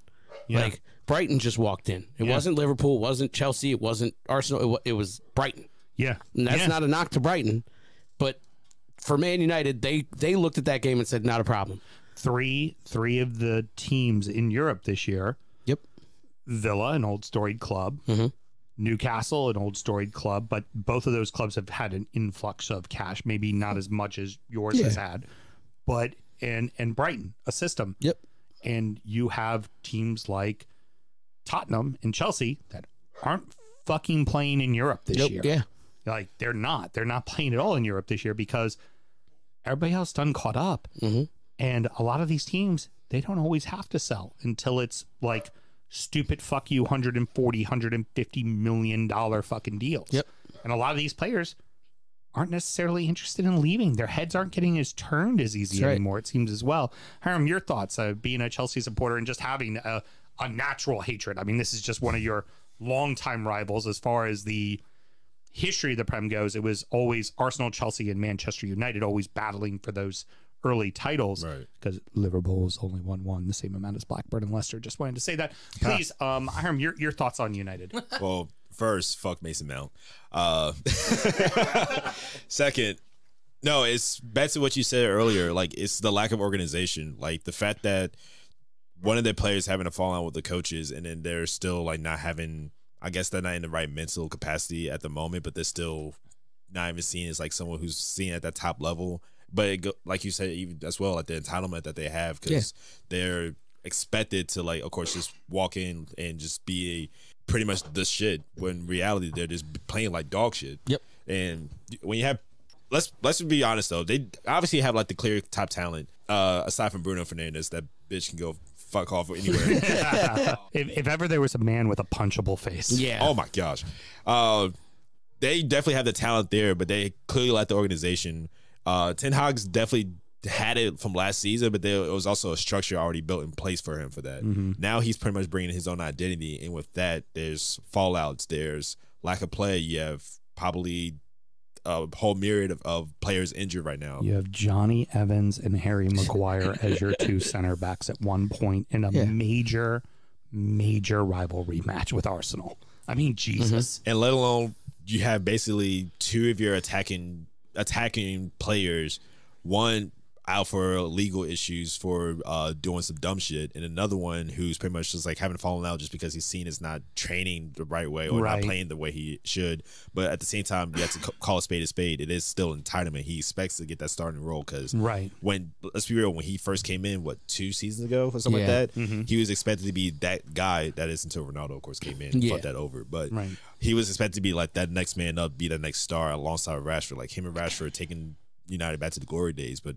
like Brighton, just walked in. It Yeah. wasn't Liverpool. It wasn't Chelsea. It wasn't Arsenal. It, it was Brighton. yeah And that's Yeah. not a knock to Brighton, but for Man United, they they looked at that game and said, "Not a problem." three three of the teams in europe this year. Villa an old storied club Mhm. newcastle an old storied club but both of those clubs have had an influx of cash maybe not as much as yours has had but and and brighton a system Yep. and you have teams like Tottenham and Chelsea that aren't fucking playing in Europe this Yep. year. Yeah. Like they're not. They're not playing at all in Europe this year because everybody else done caught up. Mhm. And a lot of these teams, they don't always have to sell until it's like stupid fuck you 140 150 million dollar fucking deals. Yep. And a lot of these players aren't necessarily interested in leaving. Their heads aren't getting as turned as easy right. anymore, it seems as well. Hiram, your thoughts uh, being a Chelsea supporter and just having a, a natural hatred. I mean, this is just one of your longtime rivals as far as the history of the Prem goes. It was always Arsenal, Chelsea, and Manchester United always battling for those early titles Right. because Liverpool's only won one, the same amount as Blackburn and Leicester. Just wanted to say that. Please, um, Hiram, your, your thoughts on United. Well, first, fuck Mason Mount. Uh, second, no, it's back to what you said earlier. Like, it's the lack of organization. Like, the fact that one of their players having a fallout with the coaches, and then they're still like not having. I guess they're not in the right mental capacity at the moment, but they're still not even seen as like someone who's seen at that top level. But it go, like you said, even as well, like the entitlement that they have because they're expected to like, of course, just walk in and just be a, pretty much the shit. When in reality, they're just playing like dog shit. Yep. And when you have, let's let's be honest though, they obviously have like the clear top talent. Uh, aside from Bruno Fernandes, that bitch can go fuck off anywhere. if, if ever there was a man with a punchable face. Yeah. Oh my gosh. Uh, they definitely have the talent there, but they clearly lack the organization. Uh, Ten Hag's definitely had it from last season, but there it was also a structure already built in place for him for that. Now he's pretty much bringing his own identity, and with that, there's fallouts, there's lack of play. You have probably a whole myriad of, of players injured right now. You have Jonny Evans and Harry Maguire as your two center backs at one point in a Yeah. major, major rivalry match with Arsenal. I mean, Jesus. and let alone you have basically two of your attacking attacking players. One, out for legal issues for uh, doing some dumb shit, and another one who's pretty much just like having fallen out just because he's seen as not training the right way or Right. not playing the way he should. But at the same time, you have to call a spade a spade. It is still entitlement. He expects to get that starting role because Right. when let's be real, when he first came in, what two seasons ago or something Yeah. like that, he was expected to be that guy. That is until Ronaldo, of course, came in and Yeah. fucked that over. But Right. he was expected to be like that next man up, be that next star alongside Rashford. Like him and Rashford taking United back to the glory days, but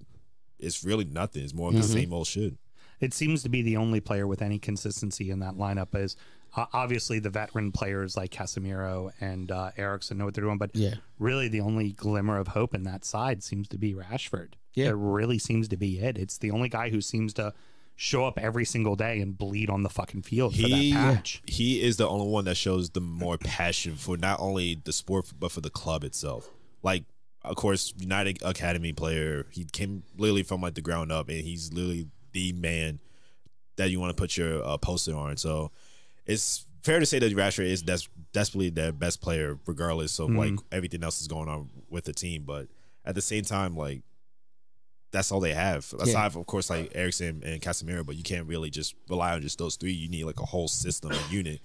it's really nothing. It's more of the same old shit. It seems to be the only player with any consistency in that lineup. Is uh, obviously the veteran players like Casemiro and uh, Eriksen know what they're doing, but Yeah. really the only glimmer of hope in that side seems to be Rashford. Yeah. it really seems to be it. It's the only guy who seems to show up every single day and bleed on the fucking field for that He patch. he is the only one that shows the more passion for not only the sport but for the club itself. Like of course, United Academy player. He came literally from like the ground up, and he's literally the man that you want to put your uh, poster on. So it's fair to say that Rashford is des- desperately their best player, regardless of like everything else is going on with the team. But at the same time, like that's all they have. Aside from, of course, like Eriksen and Casemiro, but you can't really just rely on just those three. You need like a whole system and unit,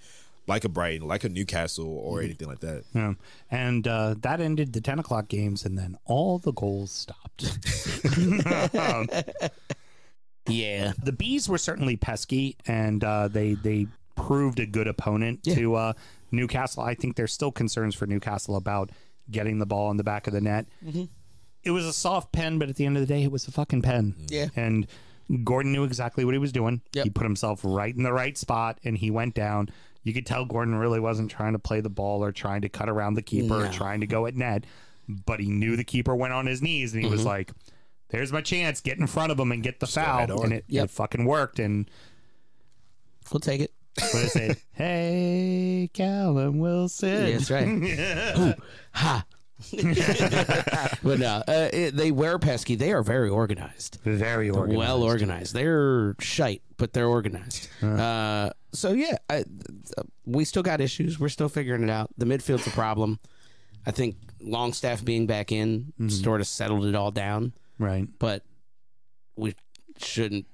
like a Brighton, like a Newcastle, or anything like that. Yeah. And uh, that ended the 10 o'clock games, and then all the goals stopped. Um, Yeah. the bees were certainly pesky and uh, they they proved a good opponent Yeah. to uh, Newcastle. I think there's still concerns for Newcastle about getting the ball in the back of the net. It was a soft pen, but at the end of the day, it was a fucking pen. Yeah. And Gordon knew exactly what he was doing. Yep. He put himself right in the right spot and he went down. You could tell Gordon really wasn't trying to play the ball or trying to cut around the keeper or trying to go at net, but he knew the keeper went on his knees and he was mm-hmm. like, there's my chance. Get in front of him and get the head foul. And it, Yep. it fucking worked. And We'll take it. what is it? hey, Callum Wilson. That's right. Ooh, ha. but no, uh, it, they were pesky. They are very organized. Very organized. Well organized. They're shite, but they're organized. Uh, so yeah, I, uh, we still got issues. We're still figuring it out. The midfield's a problem. I think Longstaff being back in sort of settled it all down, Right. but we shouldn't.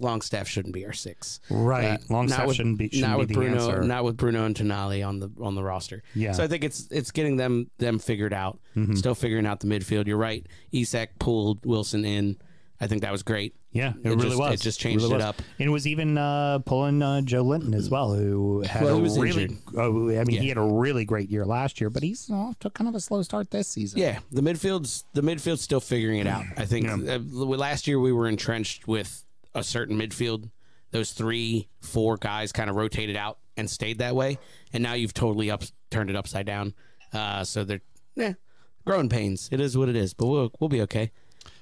Longstaff shouldn't be our six. Right. Uh, Longstaff with- shouldn't be, shouldn't not be with the Bruno, answer. not with Bruno and Tonali on the on the roster. Yeah. So I think it's it's getting them them figured out. Mm-hmm. Still figuring out the midfield. You're right. Isak pulled Wilson in. I think that was great. yeah, it, it really just- was. it just changed really it up. And it was even uh, pulling uh, Joelinton as well, who had Well, a really. Oh, I mean, he had a really great year last year, but he's off to kind of a slow start this season. Yeah, the midfield's the midfield's still figuring it out. I think uh, last year we were entrenched with a certain midfield. Those three, four guys kind of rotated out and stayed that way, and now you've totally up turned it upside down. Uh, so they're yeah, growing pains. It is what it is, but we'll we'll be okay.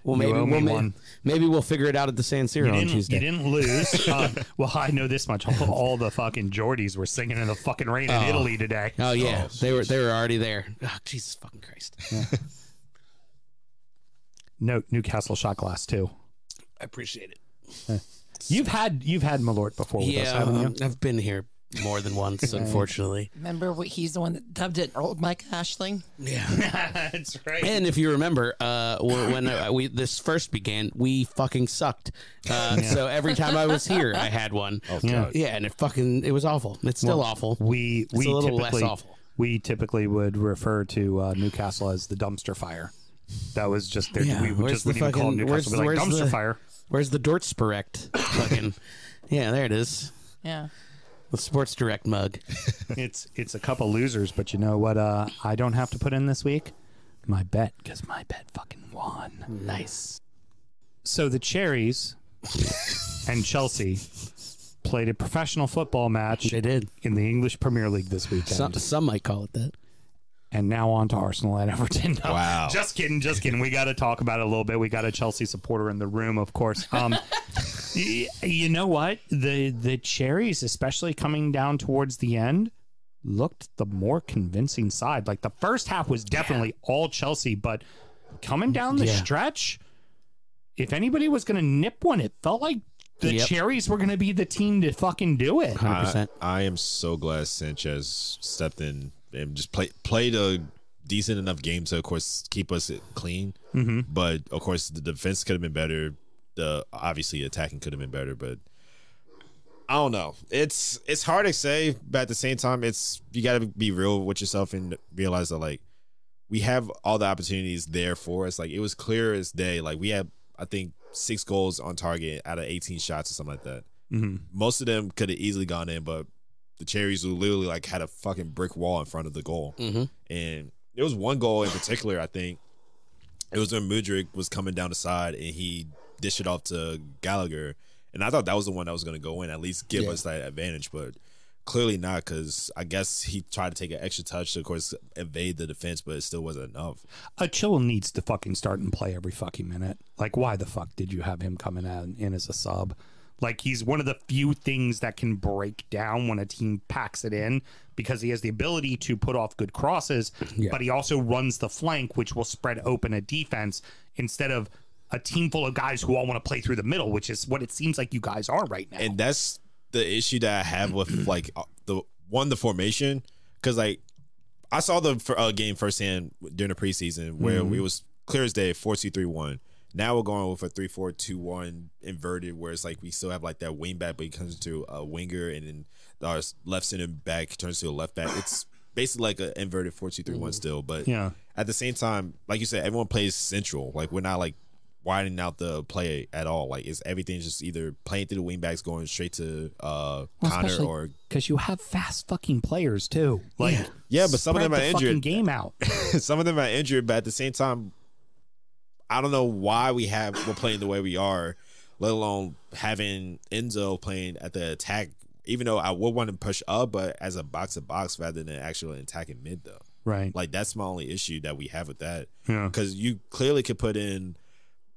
Well, maybe we'll ma- one. maybe we'll figure it out at the San Siro on Tuesday. you didn't lose. uh, well, I know this much. All, all the fucking Geordies were singing in the fucking rain in Italy today. Oh yeah, they were they were already there. Oh, Jesus fucking Christ! Note Newcastle shot glass too. I appreciate it. You've had you've had Malort before with us, Yeah, haven't you? um, I've been here more than once, unfortunately. Remember, what, he's the one that dubbed it old Mike Ashling. Yeah. That's right. And if you remember, uh, wh- when uh, we this first began, we fucking sucked. Uh, So every time I was here, I had one. Yeah. Yeah, and it fucking it was awful. It's still awful. We we a little less typically awful. we typically would refer to uh, Newcastle as the dumpster fire. That was just their, Yeah, we would where's just the wouldn't even call fucking- it where's Newcastle. We'd be like where's dumpster the- fire. Where's the Dortspirect? fucking yeah, there it is. Yeah. The Sports Direct mug. It's it's a couple losers, but you know what? Uh, I don't have to put in this week my bet because my bet fucking won. Nice. So the Cherries and Chelsea played a professional football match They did. in the English Premier League this weekend. Some some might call it that. And now on to Arsenal and Everton. No, Wow. Just kidding, just kidding. We got to talk about it a little bit. We got a Chelsea supporter in the room, of course. Um, y- you know what? The the cherries, especially coming down towards the end, looked the more convincing side. Like the first half was definitely all Chelsea, but coming down the Yeah. stretch, if anybody was going to nip one, it felt like the Yep. cherries were going to be the team to fucking do it. Hundred I. I am so glad Sanchez stepped in and just play, played a decent enough game to, of course, keep us clean. Mm-hmm. But of course, the defense could have been better. The obviously attacking could have been better, but I don't know. It's it's hard to say, but at the same time, it's you got to be real with yourself and realize that like we have all the opportunities there for us. Like it was clear as day. Like we had, I think, six goals on target out of eighteen shots or something like that. Mm-hmm. Most of them could have easily gone in, but the cherries were literally like had a fucking brick wall in front of the goal. Mm-hmm. And there was one goal in particular, I think. It was when Mudryk was coming down the side and he dished it off to Gallagher. And I thought that was the one that was going to go in, at least give Yeah. us that advantage. But clearly not, because I guess he tried to take an extra touch to, of course, evade the defense, but it still wasn't enough. Achille needs to fucking start and play every fucking minute. Like, why the fuck did you have him coming in, in as a sub? Like, he's one of the few things that can break down when a team packs it in because he has the ability to put off good crosses, but he also runs the flank, which will spread open a defense instead of a team full of guys who all want to play through the middle, which is what it seems like you guys are right now. and that's the issue that I have with like uh, the one the formation because like I saw the uh, game firsthand during the preseason where Mm-hmm. it was clear as day four two three one. Now we're going with a three four two one inverted where it's like we still have like that wing back, but he comes to a winger and then our left center back turns to a left back. It's basically like an inverted four two three one still, but yeah. at the same time, like you said, everyone plays central. Like we're not like widening out the play at all. Like it's everything's just either playing through the wingbacks, going straight to uh Well, Conor or because you have fast fucking players too. Like, yeah, but some of them are the injured. game out. some of them are injured, but at the same time, I don't know why we have we're playing the way we are, let alone having Enzo playing at the attack. Even though I would want to push up, but as a box to box rather than actually attacking mid though. Right. Like that's my only issue that we have with that. Yeah. Because you clearly could put in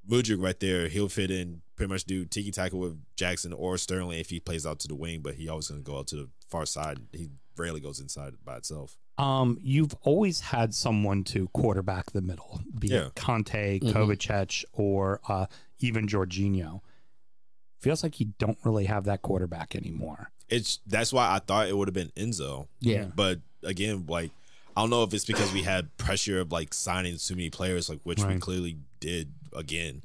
Mudryk right there. He'll fit in pretty much do tiki taka with Jackson or Sterling if he plays out to the wing, but he always going to go out to the far side. He rarely goes inside by itself. Um, you've always had someone to quarterback the middle, be Yeah. it Kanté, Mhm. Kovacic, or uh, even Jorginho. Feels like you don't really have that quarterback anymore. It's that's why I thought it would have been Enzo. Yeah. But again, like I don't know if it's because we had pressure of like signing too many players, like which we clearly did again.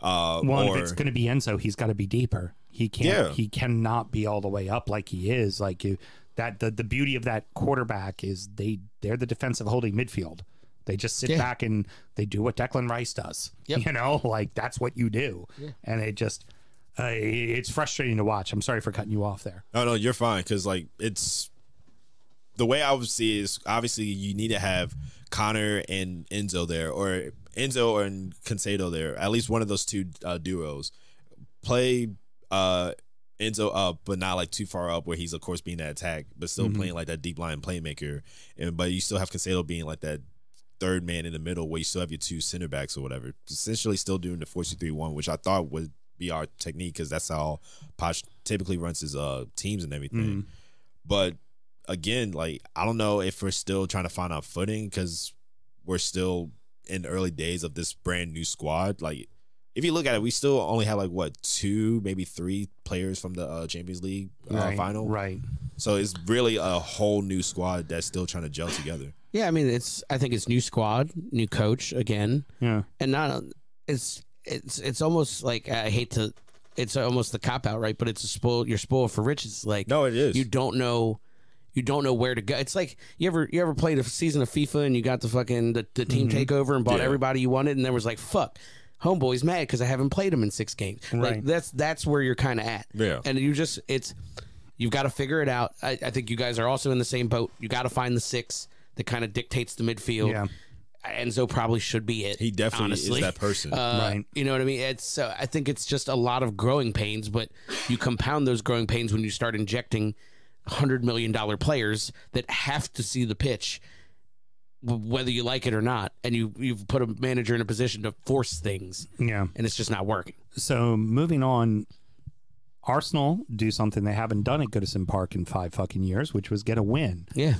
Uh, Well, or if it's going to be Enzo, he's got to be deeper. He can't. Yeah. He cannot be all the way up like he is. Like you, that the the beauty of that quarterback is they they're the defensive holding midfield. They just sit Yeah. back and they do what Declan Rice does. Yep. You know, like that's what you do, and it just uh, it's frustrating to watch. I'm sorry for cutting you off there. No, no, you're fine because like it's the way I would see it is obviously you need to have Conor and Enzo there, or Enzo and Caicedo there. At least one of those two uh, duos play uh, Enzo up, but not like too far up where he's of course being that attack, but still Mhm. playing like that deep line playmaker. And but you still have Caicedo being like that third man in the middle where you still have your two center backs or whatever. Essentially, still doing the four two three one, which I thought would be our technique because that's how Poch typically runs his uh teams and everything. Mhm. But again, like I don't know if we're still trying to find our footing because we're still in the early days of this brand new squad. Like if you look at it, we still only have like what two, maybe three players from the uh, Champions League uh, right, final. right? So it's really a whole new squad that's still trying to gel together. Yeah, I mean, it's. I think it's new squad, new coach again, Yeah, and not. It's it's it's almost like I hate to. It's almost the cop out, right? But it's a spoil. You're spoiled for riches. Like No, it is. you don't know. You don't know where to go. It's like you ever you ever played a season of FIFA and you got the fucking the, the team takeover and bought Yeah. everybody you wanted, and then was like, "Fuck, homeboy's mad because I haven't played him in six games." Like Right. that's that's where you're kind of at. Yeah. and you just it's you've got to figure it out. I, I think you guys are also in the same boat. You got to find the six that kind of dictates the midfield. Yeah. Enzo probably should be it. He definitely honestly. is that person. Uh, Right. You know what I mean? It's uh, I think it's just a lot of growing pains, but you compound those growing pains when you start injecting hundred million dollar players that have to see the pitch, w- whether you like it or not, and you you've put a manager in a position to force things, yeah. and it's just not working. So moving on, Arsenal do something they haven't done at Goodison Park in five fucking years, which was get a win. Yeah,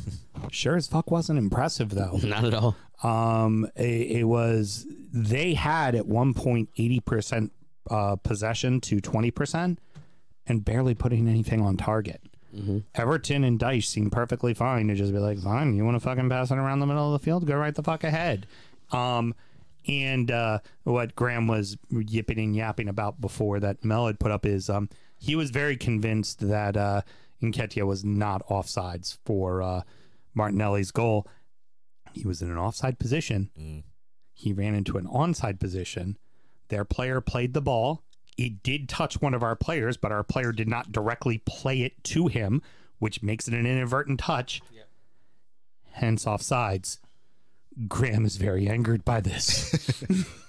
Sure as fuck wasn't impressive though. not at all. Um, it, it was they had at one point eighty percent uh, possession to twenty percent, and barely putting anything on target. Everton and Dyche seem perfectly fine to just be like, fine, you want to fucking pass it around the middle of the field? Go right the fuck ahead. Um, and uh, what Graham was yipping and yapping about before that Mel had put up is um, he was very convinced that uh, Nketiah was not offsides for uh, Martinelli's goal. He was in an offside position. He ran into an onside position. Their player played the ball. It did touch one of our players, but our player did not directly play it to him, which makes it an inadvertent touch. Hence offsides. Graham is very angered by this.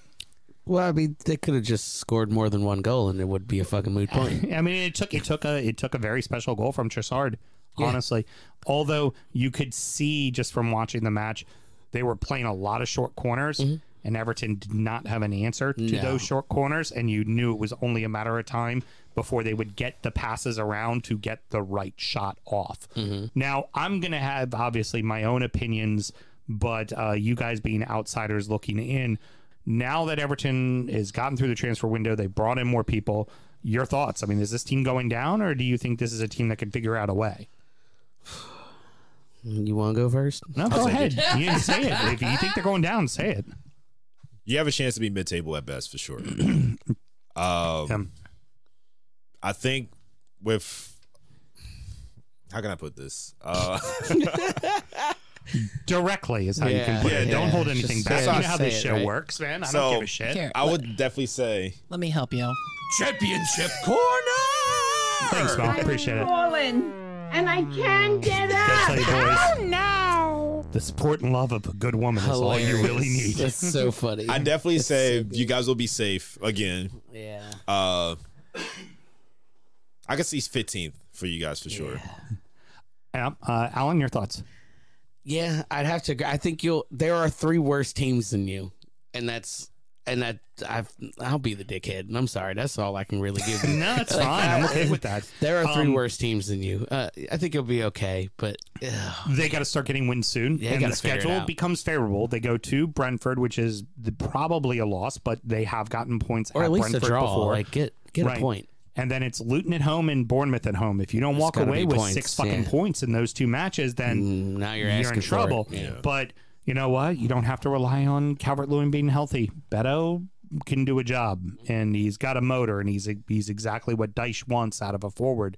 Well, I mean, they could have just scored more than one goal, and it would be a fucking moot point. I mean, it took it took a it took a very special goal from Trossard. Honestly, although you could see just from watching the match, they were playing a lot of short corners, mm-hmm. And Everton did not have an answer to No. those short corners, and you knew it was only a matter of time before they would get the passes around to get the right shot off. Now, I'm gonna have obviously my own opinions, but uh, you guys being outsiders looking in, now that Everton has gotten through the transfer window, they brought in more people. Your thoughts? I mean, is this team going down, or do you think this is a team that could figure out a way? You want to go first? No, go ahead. You say it. If you think they're going down, say it. You have a chance to be mid table at best for sure. um, Um, I think with how can I put this? Uh, directly is how you can Yeah. put it. Yeah, Don't hold anything back. say You it. know how this it, show right? works, man. I So- don't give a shit. Here, I would definitely say let me help you. Championship corner. Thanks, Mel. Appreciate it. fallen and I can't get Gotta up. tell you, Oh no! The support and love of a good woman is all you really need. That's so funny. I definitely say you guys will be safe again. yeah. Uh, I could see 15th for you guys for sure. Yeah. Uh, Alan, your thoughts? Yeah, I'd have to. agree. I think you'll. There are three worse teams than you, and that's and that I've. I'll be the dickhead, and I'm sorry. That's all I can really give you. No, it's fine. I'm okay with that. There are three Um, worse teams than you. Uh, I think you'll be okay, but ugh. They got to start getting wins soon, Yeah, you and the gotta figure it schedule becomes favorable. They go to Brentford, which is the, probably a loss, but they have gotten points or at at least Brentford a draw. before. Like get get Right. a point. And then it's Luton at home and Bournemouth at home. If you don't There's walk away with points, six fucking yeah. points in those two matches, then Mm, now you're you're, asking in for it. trouble. Yeah. But you know what? You don't have to rely on Calvert Lewin being healthy. Beto can do a job, mm-hmm. and he's got a motor, and he's he's exactly what Dyche wants out of a forward.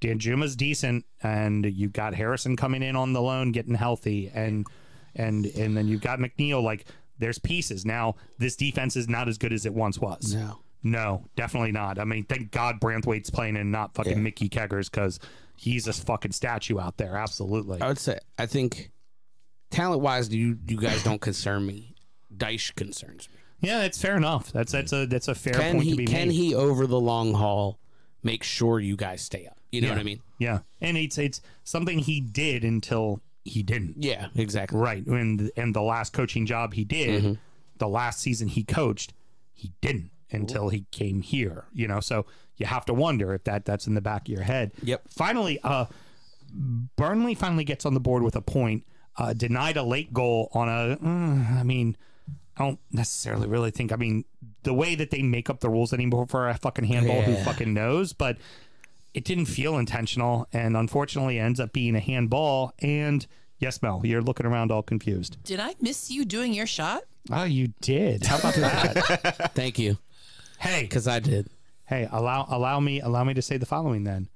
Danjuma's decent, and you've got Harrison coming in on the loan, getting healthy, and and and then you've got McNeil. Like there's pieces now. This defense is not as good as it once was. No. No, definitely not. I mean, thank God Branthwaite's playing and not fucking Yeah. Mickey Keggers because he's a fucking statue out there. Absolutely. I would say I think talent wise, you you guys don't concern me. Dyche concerns me. Yeah, that's fair enough. That's that's a that's a fair Can point he to be can made. he over the long haul make sure you guys stay up? You know Yeah. what I mean? Yeah, and it's it's something he did until he didn't. Yeah, exactly. Right, and and the last coaching job he did, Mm-hmm. the last season he coached, he didn't until he came here. You know, so you have to wonder if that that's in the back of your head. Yep. Finally, uh, Burnley finally gets on the board with a point. Uh, denied a late goal on a. mm, I mean, I don't necessarily really think. I mean, the way that they make up the rules anymore for a fucking handball, who fucking knows? But it didn't feel intentional, and unfortunately, ends up being a handball. And yes, Mel, you're looking around all confused. Did I miss you doing your shot? Oh, you did. How about that? Thank you, hey, because I did. hey, allow allow me allow me to say the following then.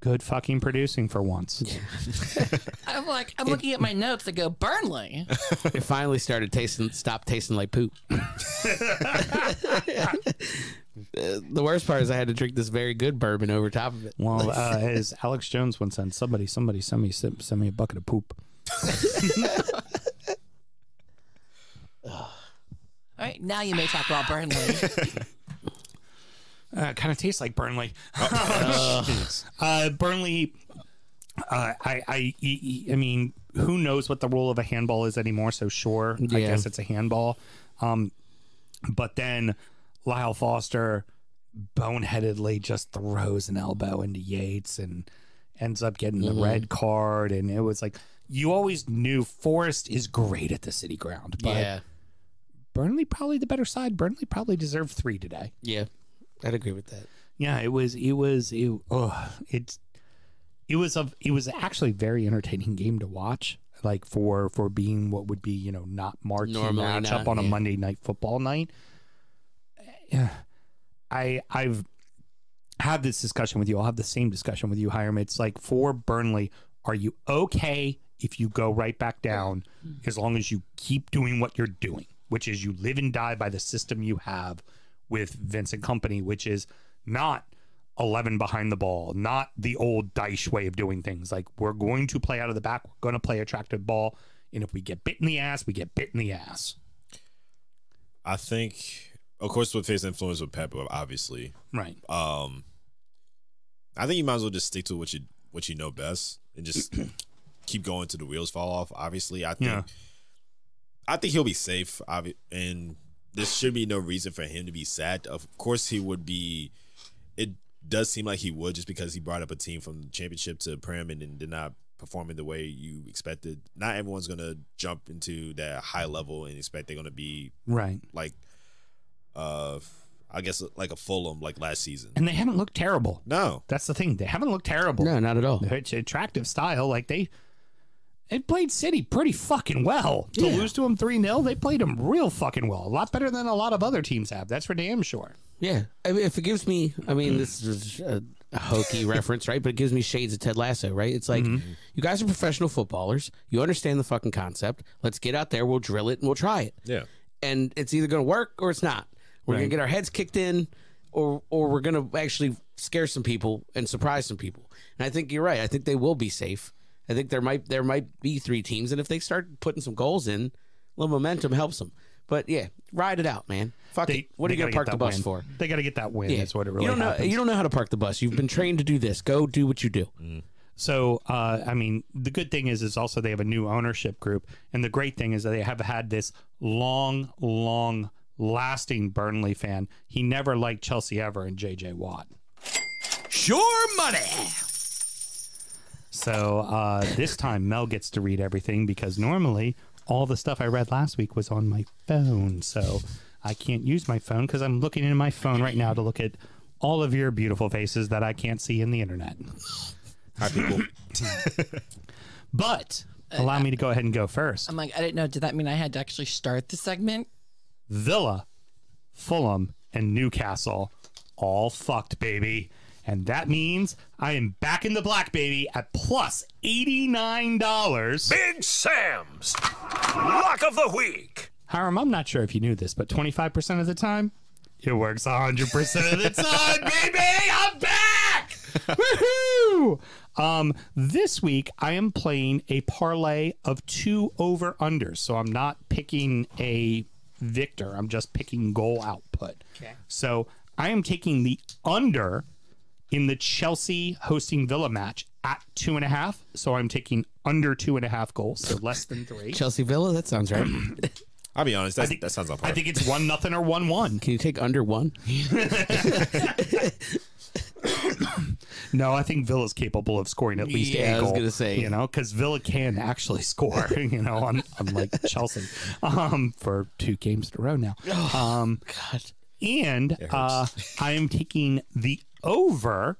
Good fucking producing for once. I'm like, I'm looking at my notes that go Burnley. It finally started tasting, stopped tasting like poop. Uh, the worst part is I had to drink this very good bourbon over top of it. Well, uh, as Alex Jones once said, somebody somebody send me send, send me a bucket of poop. All right, now you may talk about Burnley. Uh, kind of tastes like Burnley. uh, Burnley. Uh, I, I, I mean, who knows what the rule of a handball is anymore? So sure, I guess it's a handball. Um, but then Lyle Foster boneheadedly just throws an elbow into Yates and ends up getting the red card. And it was like you always knew Forest is great at the City Ground, but yeah, Burnley probably the better side. Burnley probably deserved three today. yeah, I'd agree with that. Yeah, it was. It was. It. Oh, it's. it was a it was actually a very entertaining game to watch. Like for for being what would be you know not marquee Normally matchup not, on a yeah. Monday night football night. Yeah, I I've had this discussion with you. I'll have the same discussion with you, Hiram. It's like for Burnley, are you okay if you go right back down as long as you keep doing what you're doing, which is you live and die by the system you have with Vincent Kompany, which is not 11 behind the ball, not the old Dyche way of doing things. Like we're going to play out of the back, we're going to play attractive ball, and if we get bit in the ass, we get bit in the ass. I think, of course, with his influence with Pep, obviously. Right. Um, I think you might as well just stick to what you what you know best and just keep going to the wheels fall off. Obviously, I think Yeah. I think he'll be safe. And there should be no reason for him to be sad. Of course, he would be. It does seem like he would just because he brought up a team from the championship to Prem and then did not performing the way you expected. Not everyone's gonna jump into that high level and expect they're gonna be Right. like, uh, I guess like a Fulham like last season. And they haven't looked terrible. No, That's the thing. They haven't looked terrible. No, not at all. It's attractive style. Like they they played City pretty fucking well. To lose to them 3 0, they played them real fucking well. A lot better than a lot of other teams have. That's for damn sure. Yeah, I mean, if it gives me, I mean, this is a, a hokey reference, right? But it gives me shades of Ted Lasso, right? It's like mm-hmm. you guys are professional footballers. You understand the fucking concept. Let's get out there. We'll drill it and we'll try it. yeah. And it's either going to work or it's not. We're going to get our heads kicked in, or or we're going to actually scare some people and surprise some people. And I think you're right. I think they will be safe. I think there might there might be three teams, and if they start putting some goals in, a little momentum helps them. But yeah, ride it out, man. Fuck They, it. What are you going gotta park the bus win. for? They got to get that win. Is what it really you don't know. happens. You don't know how to park the bus. You've been trained to do this. Go do what you do. So, uh, I mean, the good thing is, is also they have a new ownership group, and the great thing is that they have had this long, long lasting Burnley fan. He never liked Chelsea ever, and JJ Watt. Sure money. So uh, this time Mel gets to read everything because normally all the stuff I read last week was on my phone. So I can't use my phone because I'm looking in my phone right now to look at all of your beautiful faces that I can't see in the internet. Hi, people. But allow me to go ahead and go first. I'm like, I didn't know. Did that mean I had to actually start the segment? Villa, Fulham, and Newcastle all fucked, baby. And that means I am back in the black, baby, at plus $89. Big Sam's Lock of the Week. Hiram, I'm not sure if you knew this, but 25% of the time, it works 100% of the time, baby. I'm back. Woohoo! Um, this week, I am playing a parlay of two over unders. So I'm not picking a victor, I'm just picking goal output. Okay. So I am taking the under in the Chelsea hosting Villa match at two and a half. So I'm taking under two and a half goals, so less than three. Chelsea Villa. That sounds right. I'll be honest. That's, think- that sounds on I think it's one nothing or one one. Can you take under one? No, I think Villa's capable of scoring at least Yeah, a I was goal. gonna say. you know, because Villa can actually score. You know, un- unlike Chelsea, um, for two games in a row now. Um, God. And uh, I am taking the over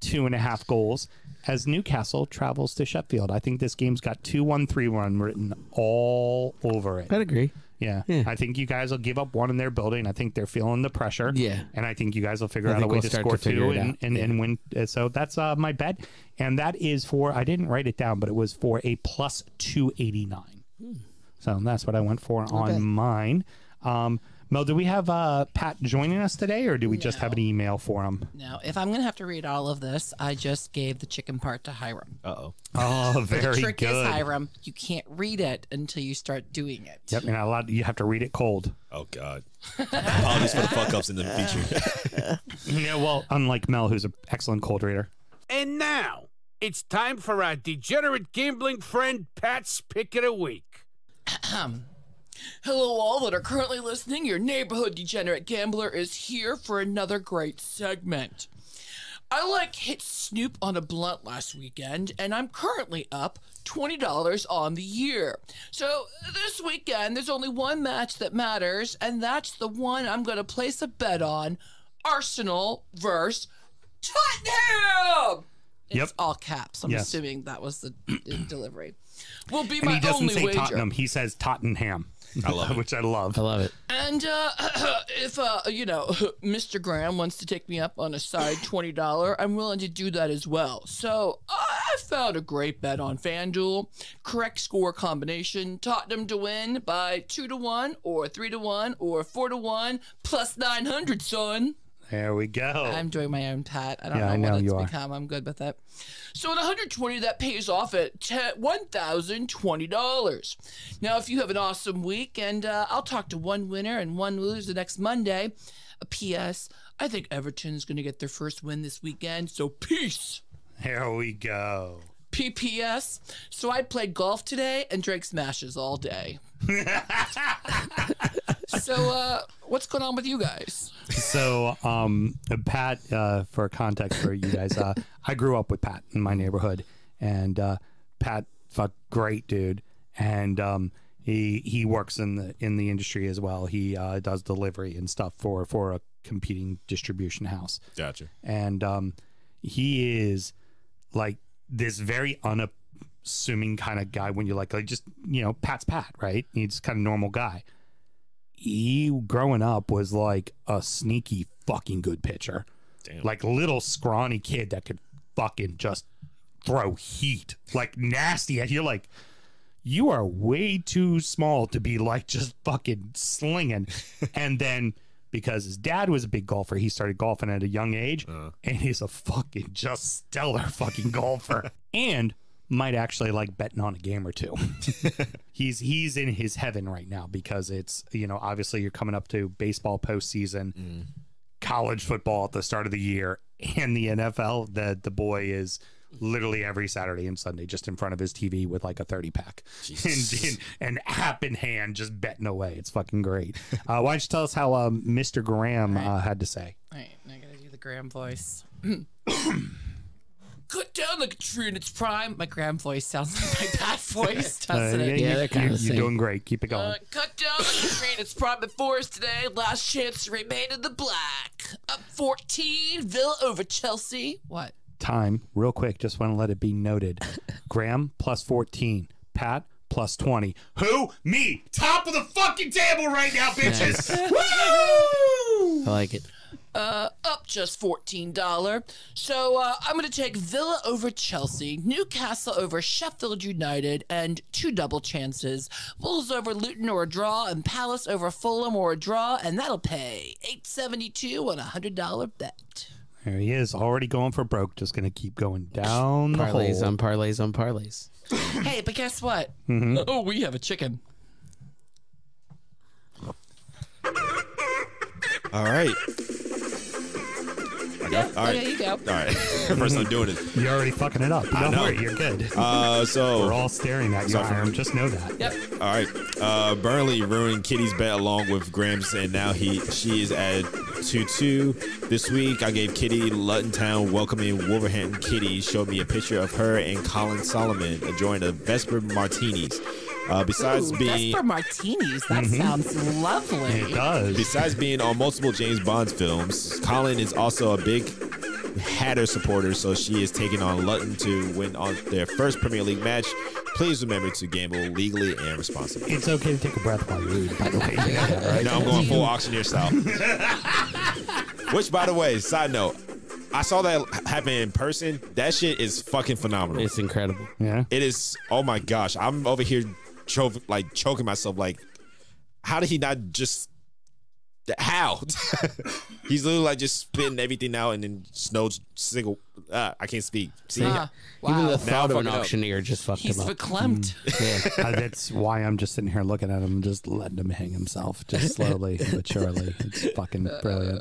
two and a half goals as Newcastle travels to Sheffield. I think this game's got two one three one written all over it. I'd agree. Yeah. Yeah. I think you guys will give up one in their building. I think they're feeling the pressure. Yeah. And I think you guys will figure I out a way we'll to score to two it and, out. and, and win. Uh, So that's uh, my bet. And that is for, I didn't write it down, but it was for a plus 289. Hmm. So that's what I went for on mine. Um, Mel, do we have uh, Pat joining us today or do we just have an email for him? No. If I'm gonna have to read all of this, I just gave the chicken part to Hiram. Uh oh. Oh, the very trick good. is, Hiram, you can't read it until you start doing it. Yep, and a lot, you have to read it cold. Oh God. Apologies for the fuck ups in the feature. Yeah, well, unlike Mel, who's an excellent cold reader. And now it's time for our degenerate gambling friend Pat's pick of the week. Hello, all that are currently listening. Your neighborhood degenerate gambler is here for another great segment. I like hit Snoop on a blunt last weekend, and I'm currently up $20 on the year. So this weekend, there's only one match that matters, and that's the one I'm going to place a bet on Arsenal versus Tottenham. It's Yep. all caps. I'm Yes. assuming that was the delivery. Will be And my he doesn't only say wager. Tottenham. He says Tottenham. I love it. which I love. I love it. And uh, if uh, you know, Mr. Graham wants to take me up on a side twenty dollar, I'm willing to do that as well. So I found a great bet on FanDuel. Correct score combination: Tottenham to win by two to one, or three to one, or four to one, plus nine hundred, son. There we go. I'm doing my own pat. I don't Yeah, know, I know what it's are. become. I'm good with it. So at 120, that pays off at $1,020. Now, if you have an awesome week, and uh, I'll talk to one winner and one loser next Monday. A P.S. I think Everton's going to get their first win this weekend. So peace. There we go. PPS. So I played golf today and drank smashes all day. so uh, what's going on with you guys? So, um, Pat, uh, for context for you guys, uh, I grew up with Pat in my neighborhood, and uh, Pat, fuck, great dude, and um, he he works in the in the industry as well. He uh, does delivery and stuff for for a competing distribution house. Gotcha. and um, he is like this very unassuming kind of guy when you're like, like just you know, Pat's Pat, right? He's kind of normal guy. He growing up was like a sneaky fucking good pitcher, Damn. like little scrawny kid that could fucking just throw heat, like nasty. At You're like, you are way too small to be like just fucking slinging. and then because his dad was a big golfer, he started golfing at a young age, uh. and he's a fucking just stellar fucking golfer, and might actually like betting on a game or two. he's he's in his heaven right now because it's you know obviously you're coming up to baseball postseason, college football at the start of the year, and the NFL. The the boy is literally every Saturday and Sunday just in front of his TV with like a 30 pack and, and an app in hand just betting away. It's fucking great. Uh, why don't you tell us how um, Mr. Graham uh, had to say? All right, I gotta do the Graham voice. Cut down the a tree in its prime. My Graham voice sounds like my bad voice, Uh, doesn't it? Yeah, you, they're kinda you, the you're doing great. Keep it going. Uh, cut down the a tree in its prime before us today. Last chance to remain in the black. Up 14, Villa over Chelsea. What? Time, real quick. Just want to let it be noted. Graham plus 14. Pat plus 20. Who? Me. Top of the fucking table right now, bitches. I like it. Uh, up just $14. So uh, I'm going to take Villa over Chelsea, Newcastle over Sheffield United, and two double chances. Wolves over Luton or a draw, and Palace over Fulham or a draw, and that'll pay $8.72 on a $100 bet. There he is, already going for broke. Just gonna keep going down the Parlays hole. on parlays on parlays. hey, but guess what? Mm-hmm. Oh, we have a chicken. All right. I go. All Oh, right. yeah, you go. All right. First time doing it. You're already fucking it up. I Don't know. worry, you're good. Uh, so We're all staring at you, Sorry Hiram. Just know that. Yep. All right. Uh, Burnley ruined Kitty's bet along with Graham's, and now he she is at two two. This week, I gave Kitty Luton Town welcoming Wolverhampton. Kitty showed me a picture of her and Colin Salmon enjoying a Vesper Martinis. Uh, besides Ooh, being Vesper martinis. That sounds lovely. It does. Besides being on multiple James Bond films, Colin is also a big Hatter supporter, so she is taking on Luton to win on their first Premier League match. Please remember to gamble legally and responsibly. It's okay to take a breath while you read, by the way. You right? Now I'm going full auctioneer style. Which, by the way, side note, I saw that happen in person. That shit is fucking phenomenal. It's incredible. Yeah. It is. Oh my gosh, I'm over here, cho- like choking myself. Like, how did he not just? How? He's literally like just spitting everything out and then snow single. Uh, I can't speak. See, Ah, Even wow. the Now thought of an fucking up. auctioneer just fucked He's him up. verklempt. Uh, that's why I'm just sitting here looking at him, just letting him hang himself, just slowly but surely. It's fucking brilliant.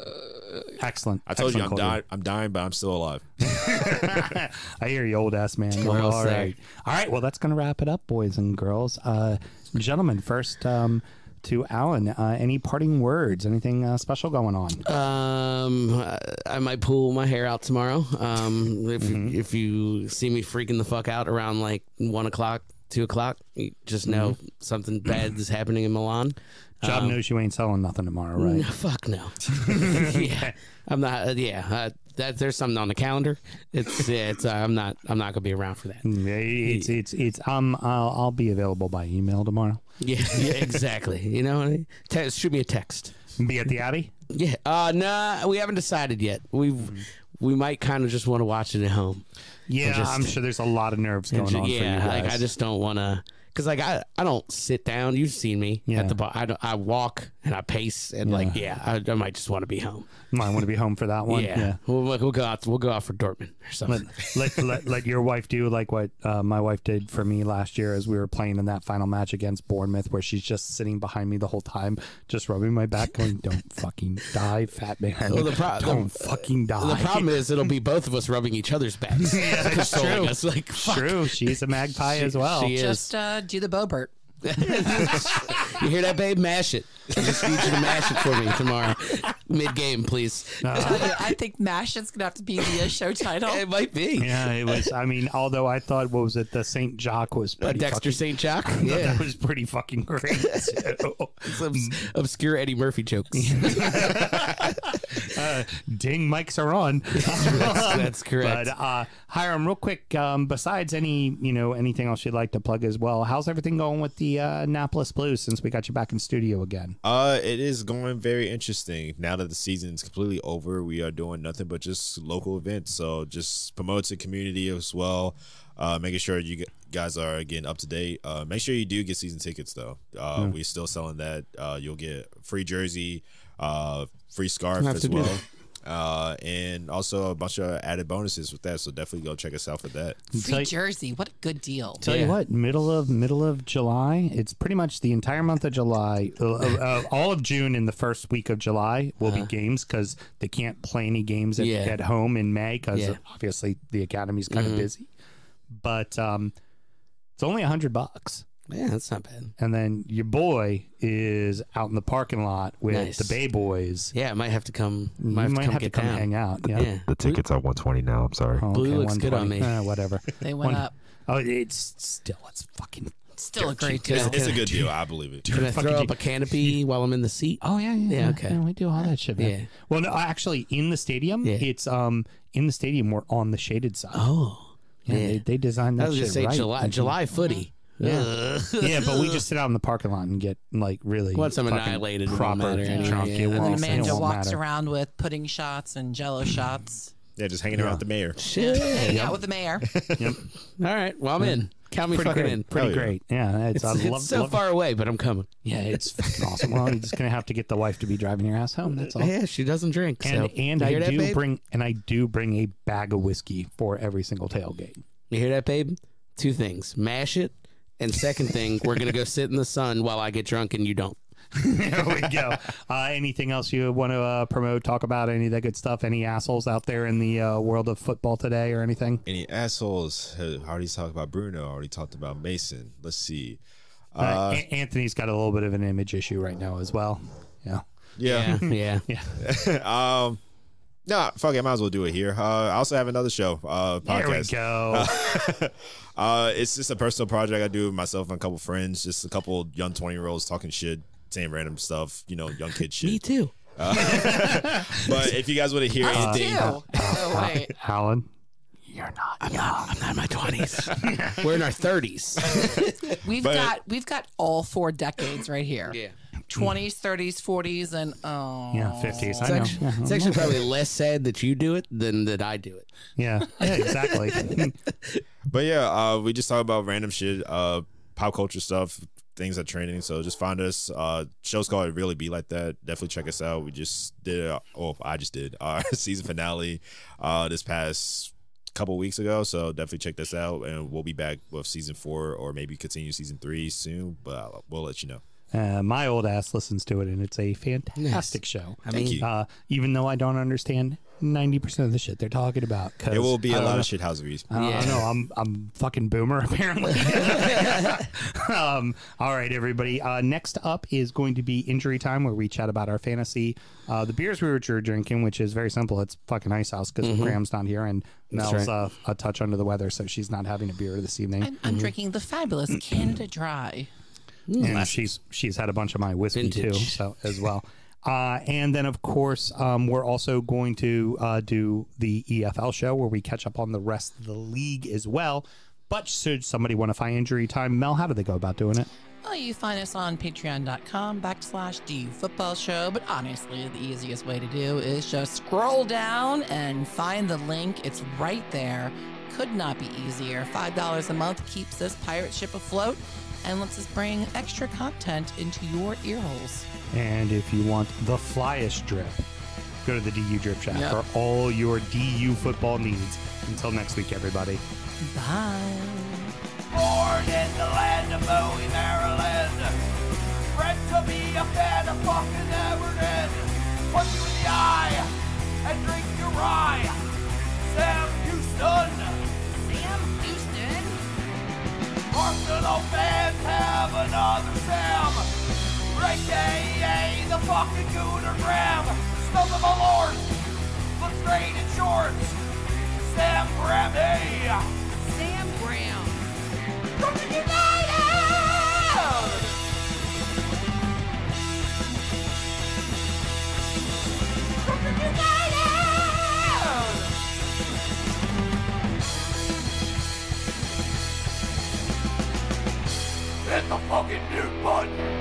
Excellent. I told you I'm Excellent, dying. I'm dying, but I'm still alive. I hear you, old ass man. Well, Well all said. right. All right. Well, that's going to wrap it up, boys and girls. Uh, gentlemen, first um, to Alan. Uh, any parting words? Anything uh, special going on? Um, I- I might pull my hair out tomorrow. Um, if Mm-hmm. if you see me freaking the fuck out around like one o'clock, two o'clock, you just know Mm-hmm. something bad is happening in Milan. Job knows you ain't selling nothing tomorrow, No, right? fuck no. yeah, I'm not. Uh, yeah, uh, that there's something on the calendar. It's it's uh, I'm not I'm not gonna be around for that. Mm, It's it's it's um I'll, I'll be available by email tomorrow. Yeah, yeah, exactly. You know, what I mean? text, shoot me a text. Be at the Abbey. Yeah. Uh, nah, we haven't decided yet. We have we might kind of just want to watch it at home. Yeah, just- I'm sure there's a lot of nerves going on for you yeah, guys. like I just don't want to. Cause like I, I don't sit down. You've seen me Yeah. at the bar. I don't, I walk and I pace and like yeah, I, I might just want to be home. might want to be home for that one. yeah, We'll, we'll go out. We'll go out for Dortmund or something. let, let, let your wife do like what uh, my wife did for me last year as we were playing in that final match against Bournemouth, where she's just sitting behind me the whole time, just rubbing my back, going, "Don't fucking die, fat man. Well, the pro- Don't the- fucking die." the problem is it'll be both of us rubbing each other's backs. yeah, that's true. us, like fuck. True, she's a magpie as well. She is. Just uh, do the Bobert. You hear that, babe? Mash it. I just need you to mash it for me tomorrow, mid game, please. I think Mash it's gonna have to be the uh, show title. It might be. Yeah, it was. I mean, although I thought what was it, the Saint Jacques was Uh, pretty Dexter St. Jock. Yeah. that was pretty fucking great. Some obscure Eddie Murphy jokes. uh, ding, mics are on. that's correct. But uh, Hiram, real quick, um, besides any, you know, anything else you'd like to plug as well, how's everything going with the uh, Annapolis Blues since we got you back in studio again? Uh, it is going very interesting. Now that the season is completely over, we are doing nothing but just local events. So just promote the community as well. Uh, making sure you guys are getting up to date. Uh, make sure you do get season tickets though. Uh, we're still selling that. Uh, you'll get free jersey, uh, free scarf as well. Uh, and also a bunch of added bonuses with that. So definitely go check us out for that. Free you- jersey. What a good deal. Tell Yeah. you what, middle of middle of July, it's pretty much the entire month of July, uh, uh, all of June and the first week of July will be games because they can't play any games at, Yeah. at home in May because Yeah. obviously the academy's kind of busy. But um, it's only a hundred bucks. Yeah, that's not bad. and then your boy is out in the parking lot with Nice. the Bay Boys. Yeah, I might have to come. You Might have to come have to get come down. hang out. Yeah. Yeah. The tickets are 120 now. I'm sorry. Oh, Blue looks good on 120. me. Eh, whatever. They went One- up. Oh, it's still it's fucking. Still a great It's, deal. it's a good deal. I believe it. Can I Fucking throw up a canopy while I'm in the seat? Oh yeah, yeah, Yeah, okay. we do all that shit. Man. Yeah. Well, no, actually, in the stadium, Yeah. it's um in the stadium we're on the shaded side. Oh, yeah, yeah. They, they designed that I was gonna say right. July July footy. Yeah. yeah, but we just sit out in the parking lot and get like really Once I'm fucking annihilated, it won't proper matter anyway, drunk. yeah. It And And won't, then it Amanda won't walks matter. around with pudding shots and jello shots. Yeah, just hanging around with the mayor. Shit. Hang out with the mayor. Yep. All right. Well, I'm in. Count me Pretty fucking great. in. Pretty Hell yeah. great. Yeah, it's, It's, I it's so love- far away, but I'm coming. Yeah, it's fucking awesome. Well, you're just gonna have to get the wife to be driving your ass home. That's all. Yeah, she doesn't drink. And so. and I that, do babe? bring and I do bring a bag of whiskey for every single tailgate. You hear that, babe? Two things: mash it, and second thing, we're gonna go sit in the sun while I get drunk and you don't. there we go. Uh, anything else you want to uh, promote? Talk about any of that good stuff? Any assholes out there in the uh, world of football today or anything? Any assholes? Uh, I already talked about Bruno. I already talked about Mason. Let's see. Uh, Uh, A- Antony's got a little bit of an image issue right now as well. Yeah. yeah. yeah. Yeah. um, no, fuck it. I might as well do it here. Uh, I also have another show, uh, There we podcast. go. uh, it's just a personal project I do with myself and a couple friends. Just a couple young twenty year olds talking shit, saying random stuff. You know, young kid shit. Me shit. too. But if you guys want to hear Us anything, too. Oh wait. Alan, you're not. I'm not. I'm not in my twenties. We're in our thirties. We've But- got we've got all four decades right here. Yeah. Twenties, thirties, forties, and oh Yeah, 50s. I know. actually, it's actually probably less sad that you do it than that I do it. Yeah. Yeah, exactly. but yeah, uh, we just talk about random shit, uh, pop culture stuff, things that training. So just find us. Uh, shows called It Really Be Like That. Definitely check us out. We just did. Uh, oh, I just did our season finale uh, this past couple weeks ago. So definitely check this out, and we'll be back with season four or maybe continue season three soon. But I'll, we'll let you know. Uh, my old ass listens to it, and it's a fantastic show. I Thank mean, you. Uh, even though I don't understand ninety percent of the shit they're talking about, 'cause It will be a lot know- of shit houseries. I don't, Yeah. know. I'm I'm fucking boomer apparently. um, all right, everybody. Uh, next up is going to be injury time, where we chat about our fantasy. Uh, the beers we were drinking, which is very simple. It's fucking Icehouse because Graham's not here and Mel's right. uh, a touch under the weather, so she's not having a beer this evening. I'm, I'm drinking the fabulous Canada Dry. And she's she's had a bunch of my whiskey too, so as well. Uh, and then, of course, um, we're also going to uh, do the EFL show where we catch up on the rest of the league as well. But should somebody want to find injury time, Mel, how do they go about doing it? Well, you find us on patreon.com backslash DU football show, but honestly, the easiest way to do is just scroll down and find the link. It's right there. Could not be easier. $5 a month keeps this pirate ship afloat and lets us bring extra content into your ear holes. And if you want the flyest drip, go to the DU Drip Shack Yep. for all your DU football needs. Until next week, everybody. Bye. Born in the land of Bowie, Maryland. Bred to be a fan of fucking Everton. Punch you in the eye and drink your rye. Sam Houston. Arsenal fans have another Sam. AKA the fucking Gooner Graham. Stump of a lord. Look straight in shorts. Sam Graham, hey. Sam Graham. Brooklyn United! Brooklyn United! hit the fucking mute button.